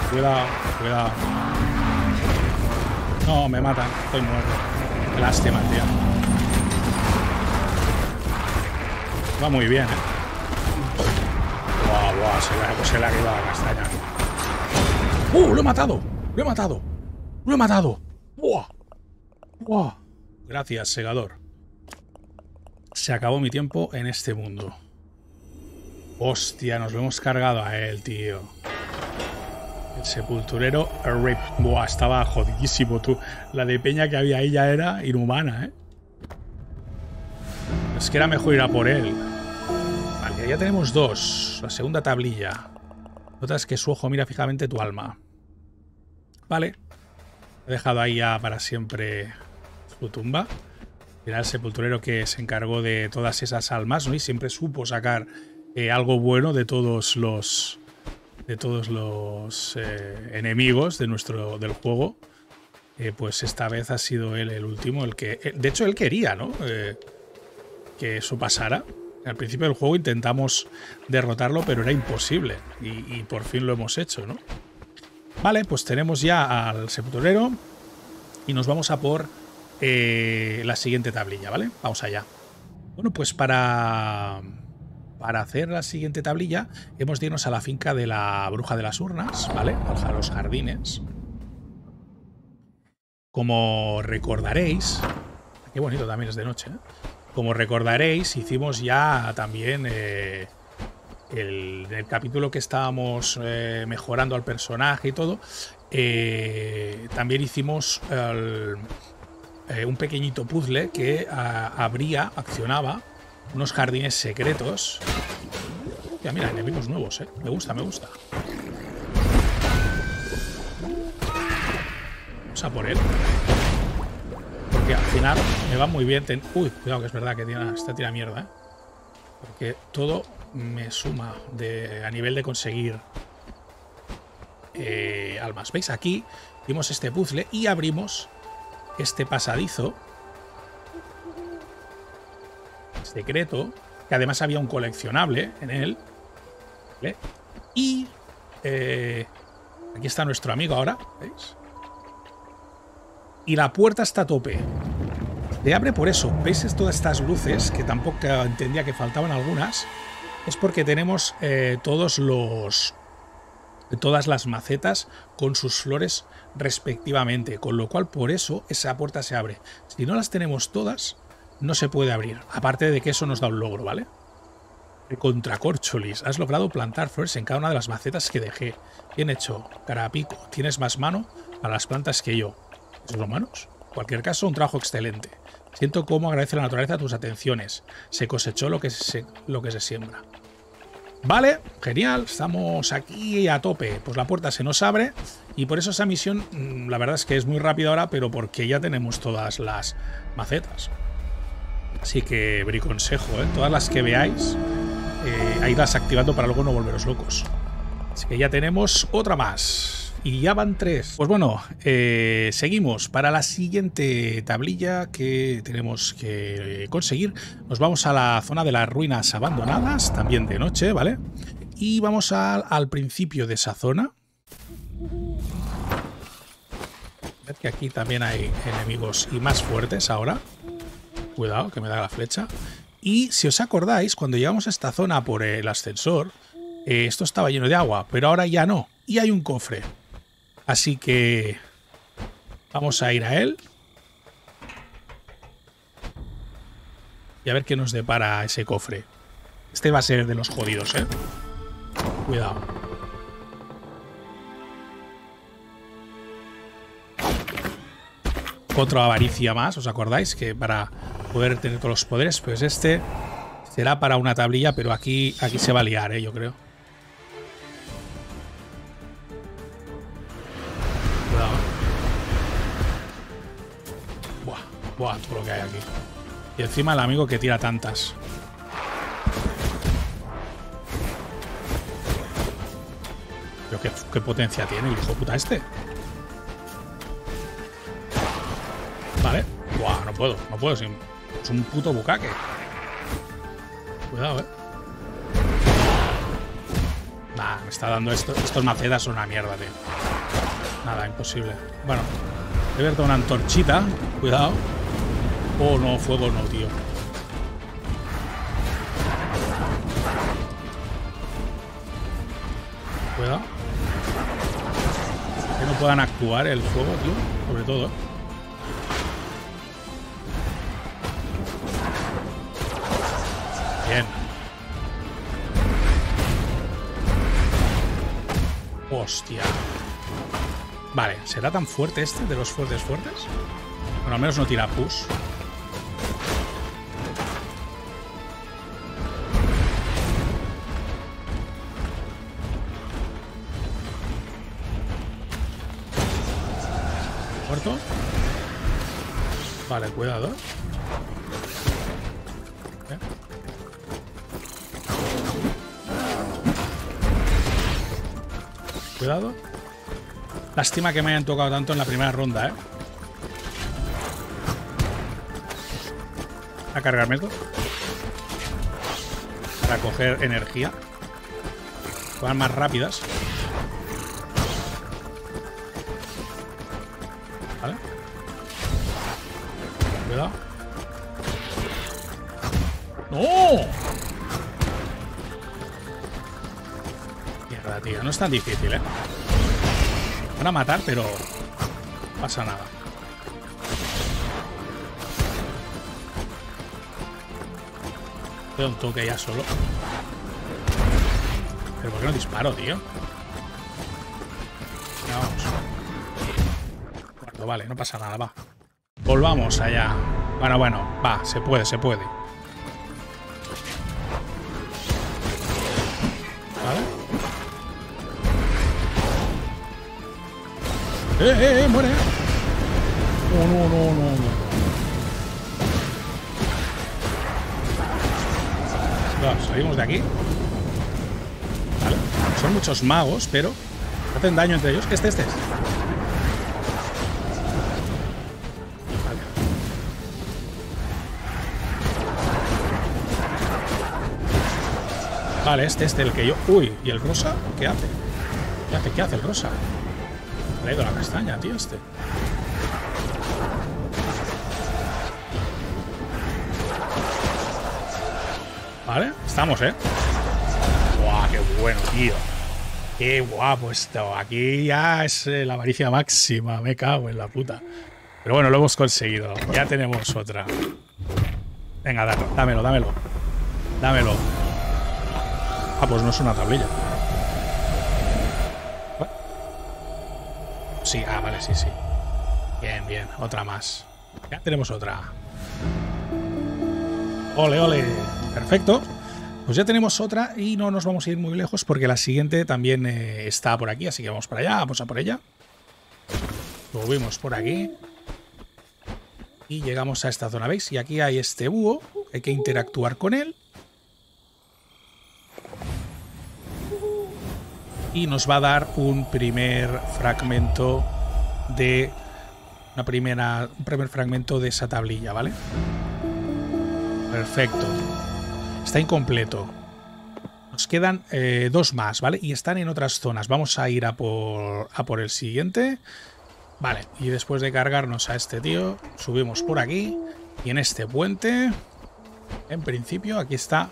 Speaker 1: Cuidado, cuidado. No, me matan. Estoy muerto. Lástima, tío. Va muy bien, ¿eh? Guau, guau, se le, se le ha quedado la castaña. ¡Uh! ¡Lo he matado! ¡Lo he matado! ¡Lo he matado! ¡Buah! ¡Buah! Gracias, segador. Se acabó mi tiempo en este mundo. Hostia, nos lo hemos cargado a él, tío. Sepulturero Rip. Buah, estaba jodidísimo, tú. La de peña que había ahí ya era inhumana, ¿eh? Es que era mejor ir a por él. Vale, ya tenemos dos. La segunda tablilla. Notas que su ojo mira fijamente tu alma. Vale. He dejado ahí ya para siempre su tumba. Era el sepulturero que se encargó de todas esas almas, ¿no? Y siempre supo sacar eh, algo bueno de todos los de todos los eh, enemigos de nuestro del juego. Eh, pues esta vez ha sido él el último, el que. De hecho, él quería, ¿no? que eso pasara. Al principio del juego intentamos derrotarlo, pero era imposible. Y, por fin lo hemos hecho, ¿no? Vale, pues tenemos ya al sepulturero. Y nos vamos a por eh, la siguiente tablilla, ¿vale? Vamos allá. Bueno, pues para, para hacer la siguiente tablilla hemos de irnos a la finca de la bruja de las urnas, ¿vale? A los jardines. Como recordaréis... Qué bonito también es de noche, ¿eh? Como recordaréis, hicimos ya también eh, el, el, capítulo que estábamos eh, mejorando al personaje y todo. También hicimos un pequeñito puzzle que abría, accionaba unos jardines secretos. Ya, mira, enemigos nuevos, ¿eh? Me gusta, me gusta. Vamos a por él al final me va muy bien. Uy, cuidado que es verdad que tiene, esta tira mierda, ¿eh? Porque todo me suma a nivel de conseguir eh, almas. ¿Veis? Aquí vimos este puzzle y abrimos este pasadizo secreto, que además había un coleccionable en él. Y eh, aquí está nuestro amigo ahora, ¿veis? y la puerta está a tope. Se abre por eso. ¿Veis todas estas luces? Que tampoco entendía que faltaban algunas. Es porque tenemos eh, todos los. Todas las macetas con sus flores respectivamente. Con lo cual, por eso, esa puerta se abre. Si no las tenemos todas, no se puede abrir. Aparte de que eso nos da un logro, ¿vale? Contra Corcholis. Has logrado plantar flores en cada una de las macetas que dejé. Bien hecho, Carapico. Tienes más mano para las plantas que yo romanos. En cualquier caso, un trabajo excelente. Siento cómo agradece la naturaleza tus atenciones. Se cosechó lo que se, lo que se siembra. Vale, genial, estamos aquí a tope. Pues la puerta se nos abre y por eso esa misión, mm, la verdad es que es muy rápida ahora, pero porque ya tenemos todas las macetas. Así que briconsejo, ¿eh? todas las que veáis, eh, ahí las activando para luego no volveros locos. Así que ya tenemos otra más y ya van tres. Pues bueno, eh, seguimos. Para la siguiente tablilla que tenemos que conseguir, nos vamos a la zona de las ruinas abandonadas, también de noche, ¿vale? Y vamos al principio de esa zona. Ved que aquí también hay enemigos y más fuertes ahora. Cuidado, que me da la flecha. Y si os acordáis, cuando llegamos a esta zona por el ascensor, eh, esto estaba lleno de agua, pero ahora ya no. Y hay un cofre. Así que vamos a ir a él. Y a ver qué nos depara ese cofre. Este va a ser de los jodidos, ¿eh? Cuidado. Otra avaricia más, ¿os acordáis? Que para poder tener todos los poderes, pues este será para una tablilla, pero aquí, aquí se va a liar, ¿eh? Yo creo. Buah, todo lo que hay aquí. Y encima el amigo que tira tantas. Qué, potencia tiene el hijo puta este. Puedo, no puedo. Es un puto bucaque. Cuidado, eh. Nah, me está dando esto. Estos macedas son una mierda, tío. Nada, imposible. Bueno, he abierto una antorchita. Cuidado. Oh, no, fuego no, tío. ¿Pueda? Que no puedan actuar el fuego, tío. Sobre todo. Bien. Hostia. Vale, ¿será tan fuerte este de los fuertes fuertes? Bueno, al menos no tira push. Muerto. Vale, cuidado. Lástima que me hayan tocado tanto en la primera ronda, ¿eh? A cargarme esto. Para coger energía. Van más rápidas. Tan difícil, ¿eh? Van a matar, pero... Pasa nada. Veo un toque ya solo. ¿Pero por qué no disparo, tío? Vamos. Bueno, vale, no pasa nada, va. Volvamos allá. Bueno, bueno, va, se puede, se puede. ¡Eh, eh, eh! ¡Muere! No, no, no, no, no. No, salimos de aquí. Vale. Son muchos magos, pero hacen daño entre ellos. Este, este es. Vale. Vale, este, este, el que yo... Uy, ¿y el rosa? ¿Qué hace? ¿Qué hace? ¿Qué hace el rosa? La castaña, tío, este. Vale, estamos, ¿eh? ¡Guau, qué bueno, tío! ¡Qué guapo esto! Aquí ya es eh, la avaricia máxima, me cago en la puta. Pero bueno, lo hemos conseguido. Ya tenemos otra. Venga, dámelo, dámelo. Dámelo. Ah, pues no es una tablilla. ¿What? Sí, ah, sí, sí. Bien, bien, otra más. Ya tenemos otra. Ole, ole. Perfecto. Pues ya tenemos otra y no nos vamos a ir muy lejos porque la siguiente también eh, está por aquí, así que vamos para allá, vamos a por ella. Subimos por aquí. Y llegamos a esta zona, ¿veis? Y aquí hay este búho, hay que interactuar con él. Y nos va a dar un primer fragmento de... Una primera, un primer fragmento de esa tablilla, ¿vale? Perfecto. Está incompleto. Nos quedan eh, dos más, ¿vale? Y están en otras zonas. Vamos a ir a por, a por el siguiente. Vale, y después de cargarnos a este tío, subimos por aquí. Y en este puente, en principio, aquí está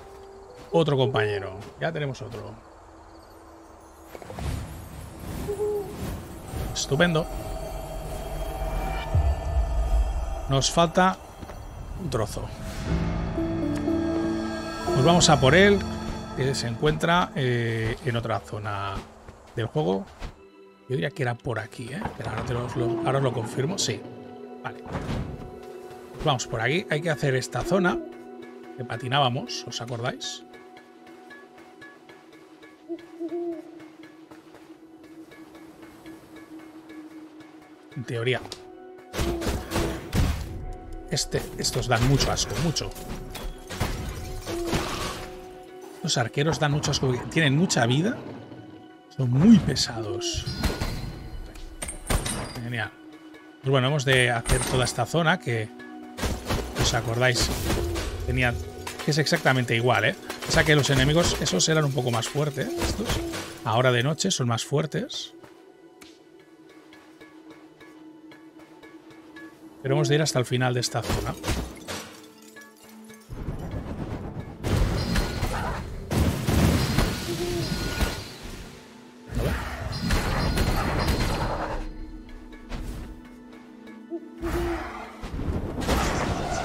Speaker 1: otro compañero. Ya tenemos otro. Estupendo. Nos falta un trozo. Pues vamos a por él, se encuentra eh, en otra zona del juego. Yo diría que era por aquí, ¿eh? Pero ahora, te lo, ahora os lo confirmo. Sí. Vale. Vamos por aquí. Hay que hacer esta zona que patinábamos, ¿os acordáis? En teoría. Este, estos dan mucho asco, mucho. Los arqueros dan mucho asco. Tienen mucha vida. Son muy pesados. Genial. Pues bueno, hemos de hacer toda esta zona que, ¿os acordáis? Tenía, es exactamente igual, ¿eh? O sea que los enemigos, esos eran un poco más fuertes, estos. Ahora de noche son más fuertes. Pero de ir hasta el final de esta zona.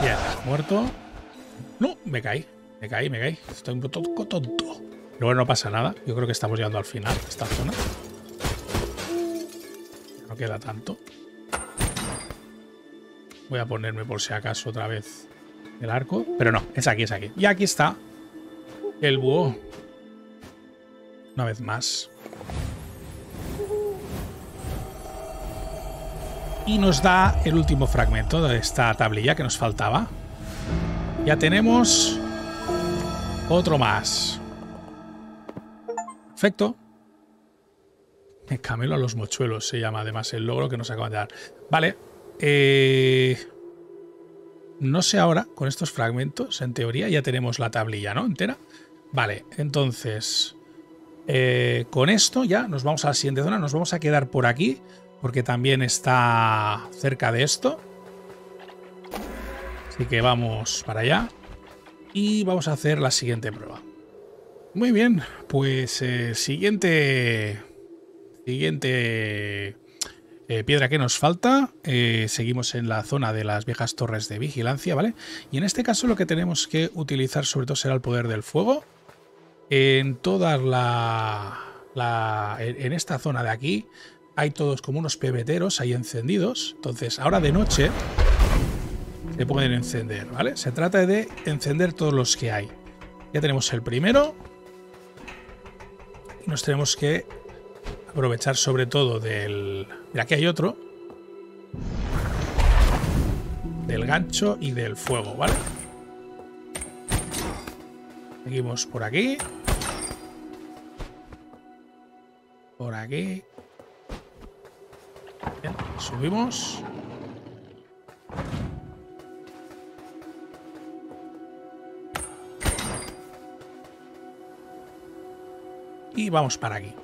Speaker 1: Bien, muerto. No, me caí. Me caí, me caí. Estoy un poco tonto. Pero bueno, no pasa nada. Yo creo que estamos llegando al final de esta zona. No queda tanto. Voy a ponerme por si acaso otra vez el arco. Pero no, es aquí, es aquí. Y aquí está el búho. Una vez más. Y nos da el último fragmento de esta tablilla que nos faltaba. Ya tenemos otro más. Perfecto. Camelo a los mochuelos se llama además el logro que nos acaban de dar. Vale. Eh, no sé ahora, con estos fragmentos, en teoría ya tenemos la tablilla, ¿no? Entera. Vale, entonces... Eh, con esto ya nos vamos a la siguiente zona. Nos vamos a quedar por aquí, porque también está cerca de esto. Así que vamos para allá. Y vamos a hacer la siguiente prueba. Muy bien, pues eh, siguiente... Siguiente eh, piedra que nos falta. Eh, seguimos en la zona de las viejas torres de vigilancia, ¿vale? Y en este caso lo que tenemos que utilizar sobre todo será el poder del fuego. En toda la... la en esta zona de aquí hay todos como unos pebeteros ahí encendidos. Entonces, ahora de noche se pueden encender, ¿vale? Se trata de encender todos los que hay. Ya tenemos el primero. Nos tenemos que aprovechar sobre todo del... Mira, aquí hay otro. Del gancho y del fuego, ¿vale? Seguimos por aquí. Por aquí. Bien, subimos. Y vamos para aquí.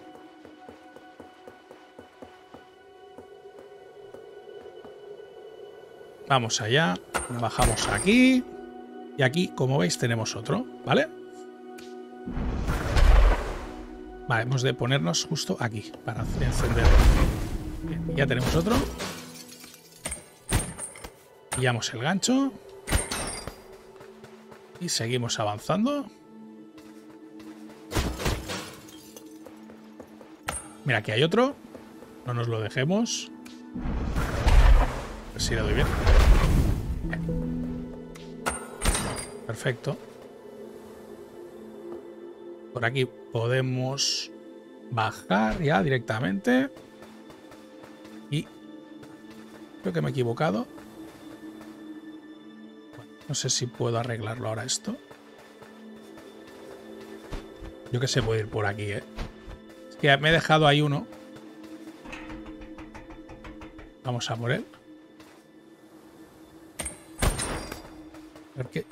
Speaker 1: Vamos allá, bajamos aquí. Y aquí, como veis, tenemos otro, ¿vale? Vale, hemos de ponernos justo aquí para encender. ya tenemos otro. Pillamos el gancho. Y seguimos avanzando. Mira, aquí hay otro. No nos lo dejemos. A ver si le doy bien. Perfecto. Por aquí podemos bajar ya directamente. Y creo que me he equivocado. no sé si puedo arreglarlo ahora esto. Yo que sé, puedo ir por aquí, ¿eh? Es que me he dejado ahí uno. Vamos a por él.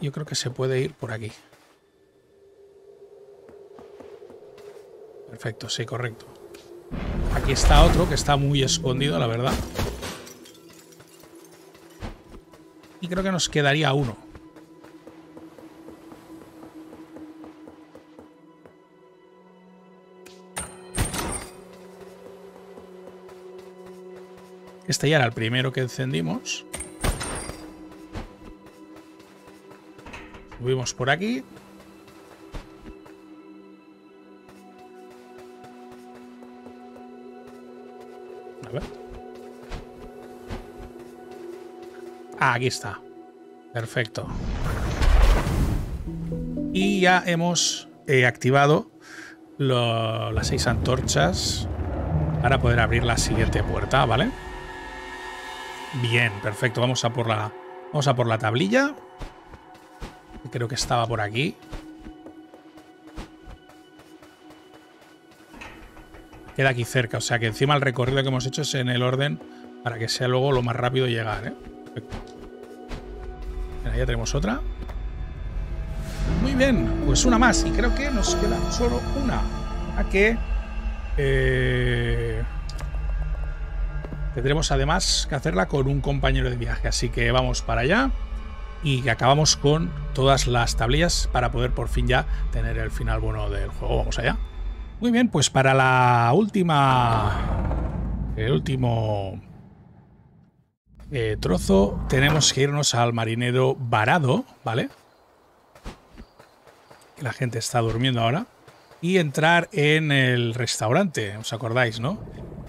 Speaker 1: Yo creo que se puede ir por aquí. Perfecto, sí, correcto. Aquí está otro que está muy escondido, la verdad. Y creo que nos quedaría uno. Este ya era el primero que encendimos. Subimos por aquí. A ver. Ah, aquí está. Perfecto. Y ya hemos eh, activado las seis antorchas para poder abrir la siguiente puerta, ¿vale? Bien, perfecto. Vamos a por la, vamos a por la tablilla. Creo que estaba por aquí. Queda aquí cerca, o sea que encima el recorrido que hemos hecho es en el orden para que sea luego lo más rápido llegar, ¿eh? Perfecto. ya tenemos otra. Muy bien, pues una más. Y creo que nos queda solo una. A que... Eh, tendremos además que hacerla con un compañero de viaje. Así que vamos para allá y acabamos con todas las tablillas para poder por fin ya tener el final bueno del juego. Vamos allá. Muy bien, pues para la última... El último eh, trozo tenemos que irnos al marinero varado, ¿vale? La gente está durmiendo ahora. Y entrar en el restaurante, ¿os acordáis, no?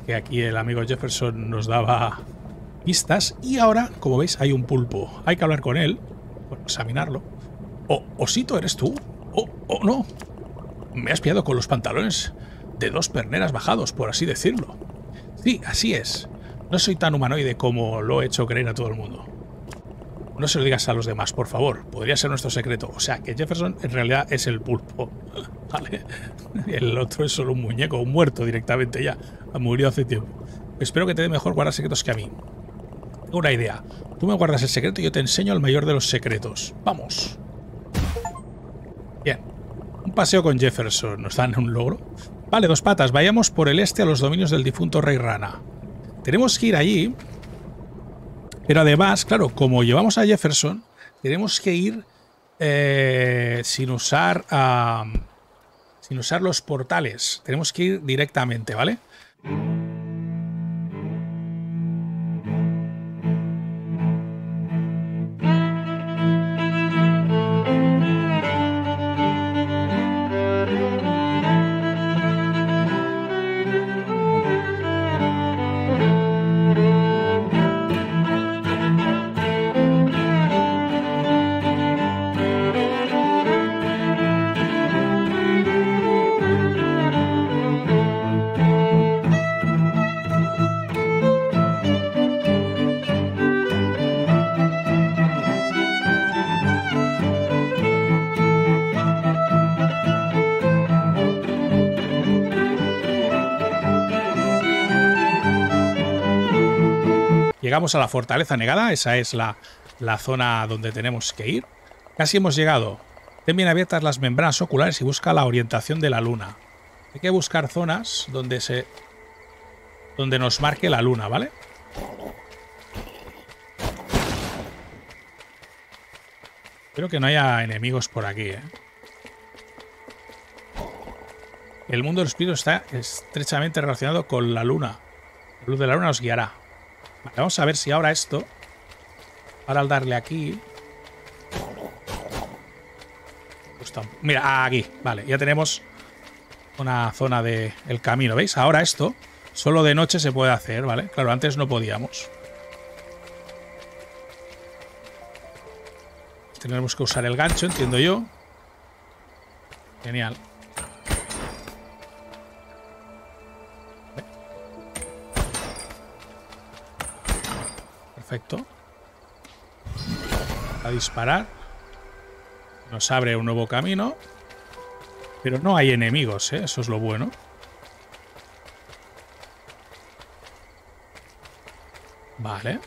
Speaker 1: Que aquí el amigo Jefferson nos daba pistas. Y ahora, como veis, hay un pulpo. Hay que hablar con él, examinarlo. O, Osito, ¿eres tú? O, o no. Me has pillado con los pantalones de dos perneras bajados, por así decirlo. Sí, así es. No soy tan humanoide como lo he hecho creer a todo el mundo. No se lo digas a los demás, por favor. Podría ser nuestro secreto. O sea, que Jefferson en realidad es el pulpo. ¿Vale? El otro es solo un muñeco, un muerto directamente ya. Ha murido hace tiempo. Espero que te dé mejor guardar secretos que a mí. Una idea. Tú me guardas el secreto y yo te enseño el mayor de los secretos. ¡Vamos! Bien. Un paseo con Jefferson. ¿Nos dan un logro? Vale, dos patas. Vayamos por el este a los dominios del difunto rey Rana. Tenemos que ir allí pero además, claro, como llevamos a Jefferson, tenemos que ir eh, sin usar sin usar los portales. Tenemos que ir directamente, ¿vale? Llegamos a la fortaleza negada, esa es la, la zona donde tenemos que ir. Casi hemos llegado. Ten bien abiertas las membranas oculares y busca la orientación de la luna. Hay que buscar zonas donde se donde nos marque la luna, ¿vale? Espero que no haya enemigos por aquí, ¿eh? El mundo del espíritu está estrechamente relacionado con la luna. La luz de la luna nos guiará vamos a ver si ahora esto, ahora al darle aquí... Mira, aquí, vale, ya tenemos una zona del el camino, ¿veis? Ahora esto solo de noche se puede hacer, ¿vale? Claro, antes no podíamos. Tenemos que usar el gancho, entiendo yo. Genial. Perfecto. A disparar. Nos abre un nuevo camino. Pero no hay enemigos, ¿eh? Eso es lo bueno. Vale.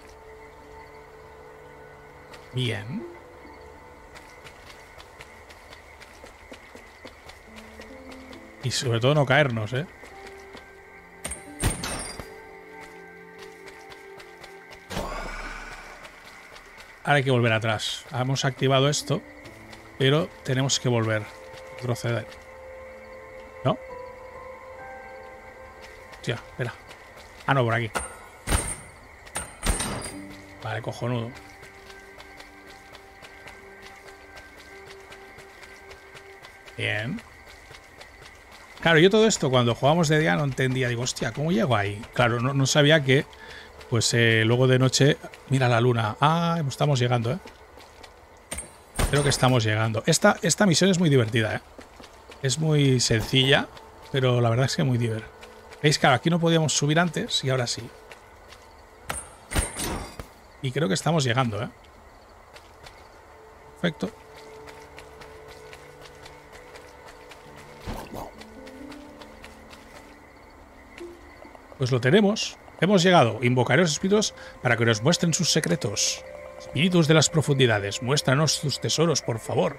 Speaker 1: Bien. Y sobre todo no caernos, ¿eh? Ahora hay que volver atrás. Hemos activado esto, pero tenemos que volver. Proceder. ¿No? Hostia, espera. Ah, no, por aquí. Vale, cojonudo. Bien. Claro, yo todo esto cuando jugábamos de día no entendía. Digo, hostia, ¿cómo llego ahí? Claro, no, no sabía que pues eh, luego de noche, mira la luna. Ah, estamos llegando, ¿eh? Creo que estamos llegando. Esta, esta misión es muy divertida, ¿eh? Es muy sencilla, pero la verdad es que muy divertida. ¿Veis? Claro, aquí no podíamos subir antes y ahora sí. Y creo que estamos llegando, ¿eh? Perfecto. Pues lo tenemos. Hemos llegado. Invocaré a los espíritus para que nos muestren sus secretos. Espíritus de las profundidades, muéstranos sus tesoros, por favor.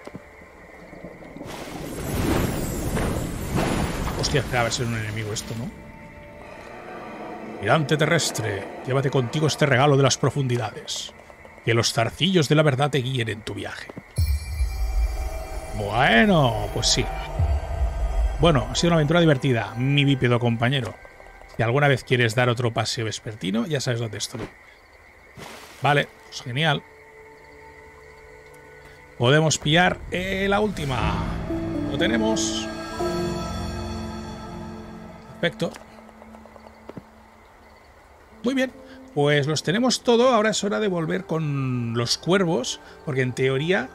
Speaker 1: Hostia, a ver si es un enemigo esto, ¿no? Mirante terrestre, llévate contigo este regalo de las profundidades. Que los zarcillos de la verdad te guíen en tu viaje. Bueno, pues sí. Bueno, ha sido una aventura divertida, mi bípedo compañero. Si alguna vez quieres dar otro paseo vespertino, ya sabes dónde estoy. Vale, pues genial. Podemos pillar eh, la última. Lo tenemos. Perfecto. Muy bien. Pues los tenemos todo. Ahora es hora de volver con los cuervos. Porque en teoría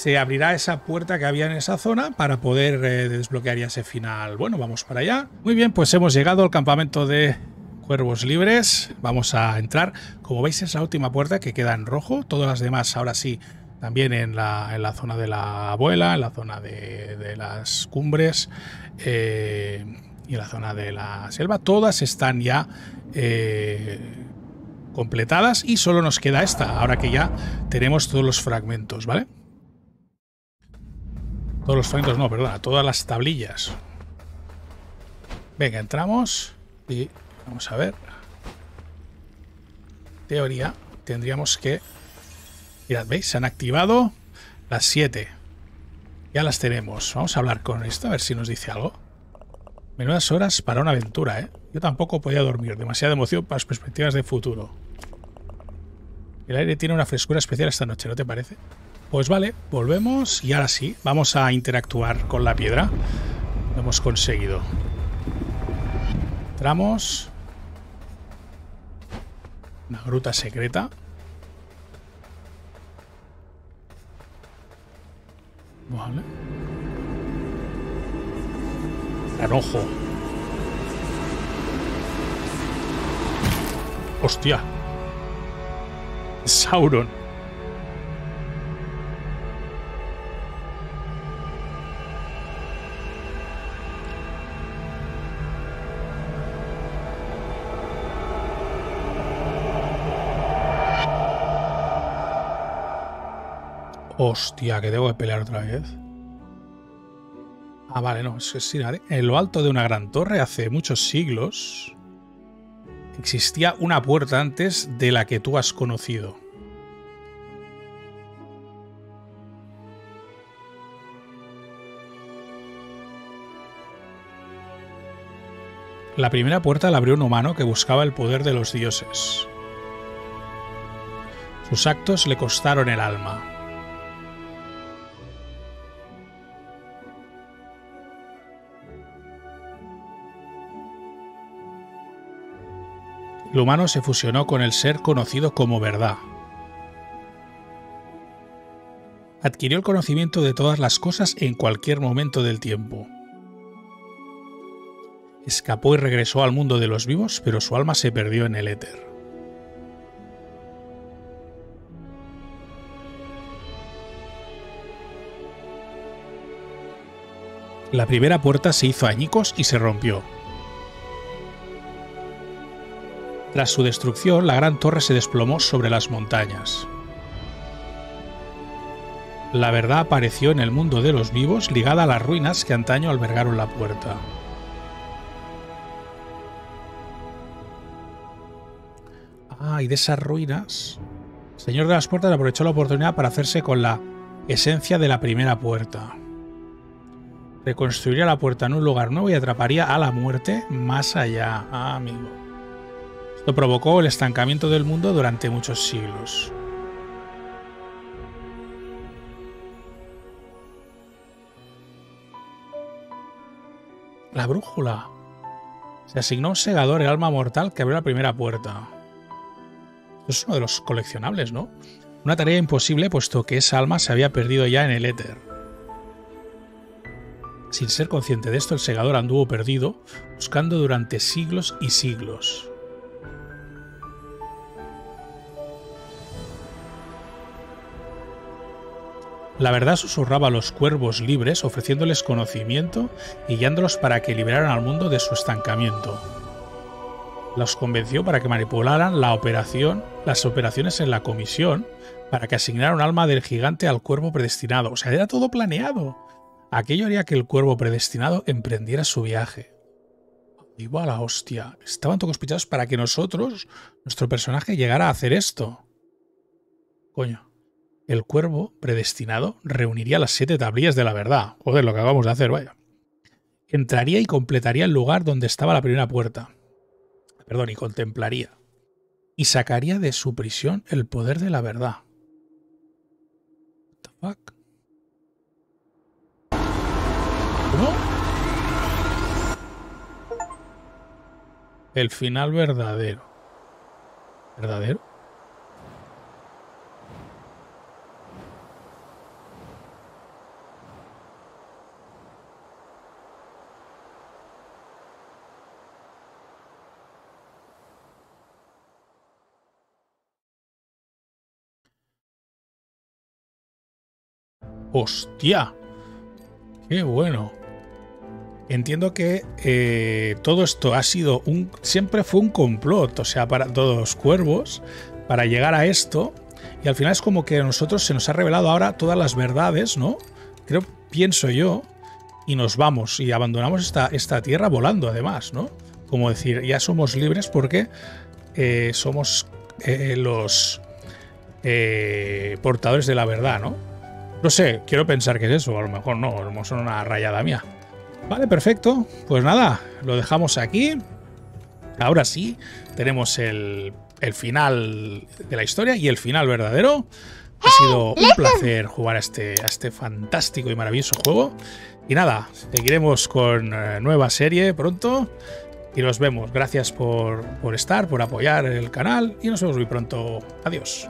Speaker 1: se abrirá esa puerta que había en esa zona para poder eh, desbloquear ya ese final. Bueno, vamos para allá. Muy bien, pues hemos llegado al campamento de Cuervos libres. Vamos a entrar. Como veis es la última puerta que queda en rojo. Todas las demás ahora sí también en la, en la zona de la abuela, en la zona de, las cumbres eh, y en la zona de la selva. Todas están ya eh, completadas y solo nos queda esta, ahora que ya tenemos todos los fragmentos, ¿vale? Todos los fragmentos, no, perdona, todas las tablillas. Venga, entramos y vamos a ver. Teoría, tendríamos que Mirad, ¿veis? Se han activado las 7. Ya las tenemos. Vamos a hablar con esto, a ver si nos dice algo. Menudas horas para una aventura, ¿eh? Yo tampoco podía dormir. Demasiada emoción para las perspectivas de futuro. El aire tiene una frescura especial esta noche, ¿no te parece? Pues vale, volvemos y ahora sí, vamos a interactuar con la piedra. Lo hemos conseguido. Entramos. Una gruta secreta. Vale. Anojo. Hostia. Sauron. Hostia, que debo de pelear otra vez. Ah, vale, no, es que En lo alto de una gran torre, hace muchos siglos, existía una puerta antes de la que tú has conocido. La primera puerta la abrió un humano que buscaba el poder de los dioses. Sus actos le costaron el alma. Lo humano se fusionó con el ser conocido como verdad. Adquirió el conocimiento de todas las cosas en cualquier momento del tiempo. Escapó y regresó al mundo de los vivos, pero su alma se perdió en el éter. La primera puerta se hizo añicos y se rompió. Tras su destrucción, la gran torre se desplomó sobre las montañas. La verdad apareció en el mundo de los vivos ligada a las ruinas que antaño albergaron la puerta. Ah, y de esas ruinas, el Señor de las Puertas aprovechó la oportunidad para hacerse con la esencia de la primera puerta. Reconstruiría la puerta en un lugar nuevo y atraparía a la muerte más allá. Ah, amigo. Esto provocó el estancamiento del mundo durante muchos siglos. La brújula. Se asignó un segador, el alma mortal, que abrió la primera puerta. Esto es uno de los coleccionables, ¿no? Una tarea imposible, puesto que esa alma se había perdido ya en el éter. Sin ser consciente de esto, el segador anduvo perdido, buscando durante siglos y siglos. La verdad susurraba a los cuervos libres ofreciéndoles conocimiento y guiándolos para que liberaran al mundo de su estancamiento. Los convenció para que manipularan la operación, las operaciones en la comisión para que asignaran alma del gigante al cuervo predestinado. O sea, era todo planeado. Aquello haría que el cuervo predestinado emprendiera su viaje. Igual a la hostia. Estaban todos pichados para que nosotros, nuestro personaje, llegara a hacer esto. Coño el cuervo predestinado reuniría las siete tablillas de la verdad. Joder, lo que acabamos de hacer, vaya. Entraría y completaría el lugar donde estaba la primera puerta. Perdón, y contemplaría. Y sacaría de su prisión el poder de la verdad. ¿Cómo? El final verdadero. ¿Verdadero? ¡Hostia! ¡Qué bueno! Entiendo que eh, todo esto ha sido un. Siempre fue un complot, o sea, para todos los cuervos, para llegar a esto. Y al final es como que a nosotros se nos ha revelado ahora todas las verdades, ¿no? Creo, pienso yo, y nos vamos y abandonamos esta, tierra volando, además, ¿no? Como decir, ya somos libres porque eh, somos eh, los portadores de la verdad, ¿no? No sé, quiero pensar que es eso, a lo mejor no, a lo mejor son una rayada mía. Vale, perfecto. Pues nada, lo dejamos aquí. Ahora sí, tenemos el, final de la historia y el final verdadero. Ha sido un placer jugar a este, a este fantástico y maravilloso juego. Y nada, seguiremos con eh, nueva serie pronto. Y nos vemos. Gracias por, por estar, por apoyar el canal. Y nos vemos muy pronto. Adiós.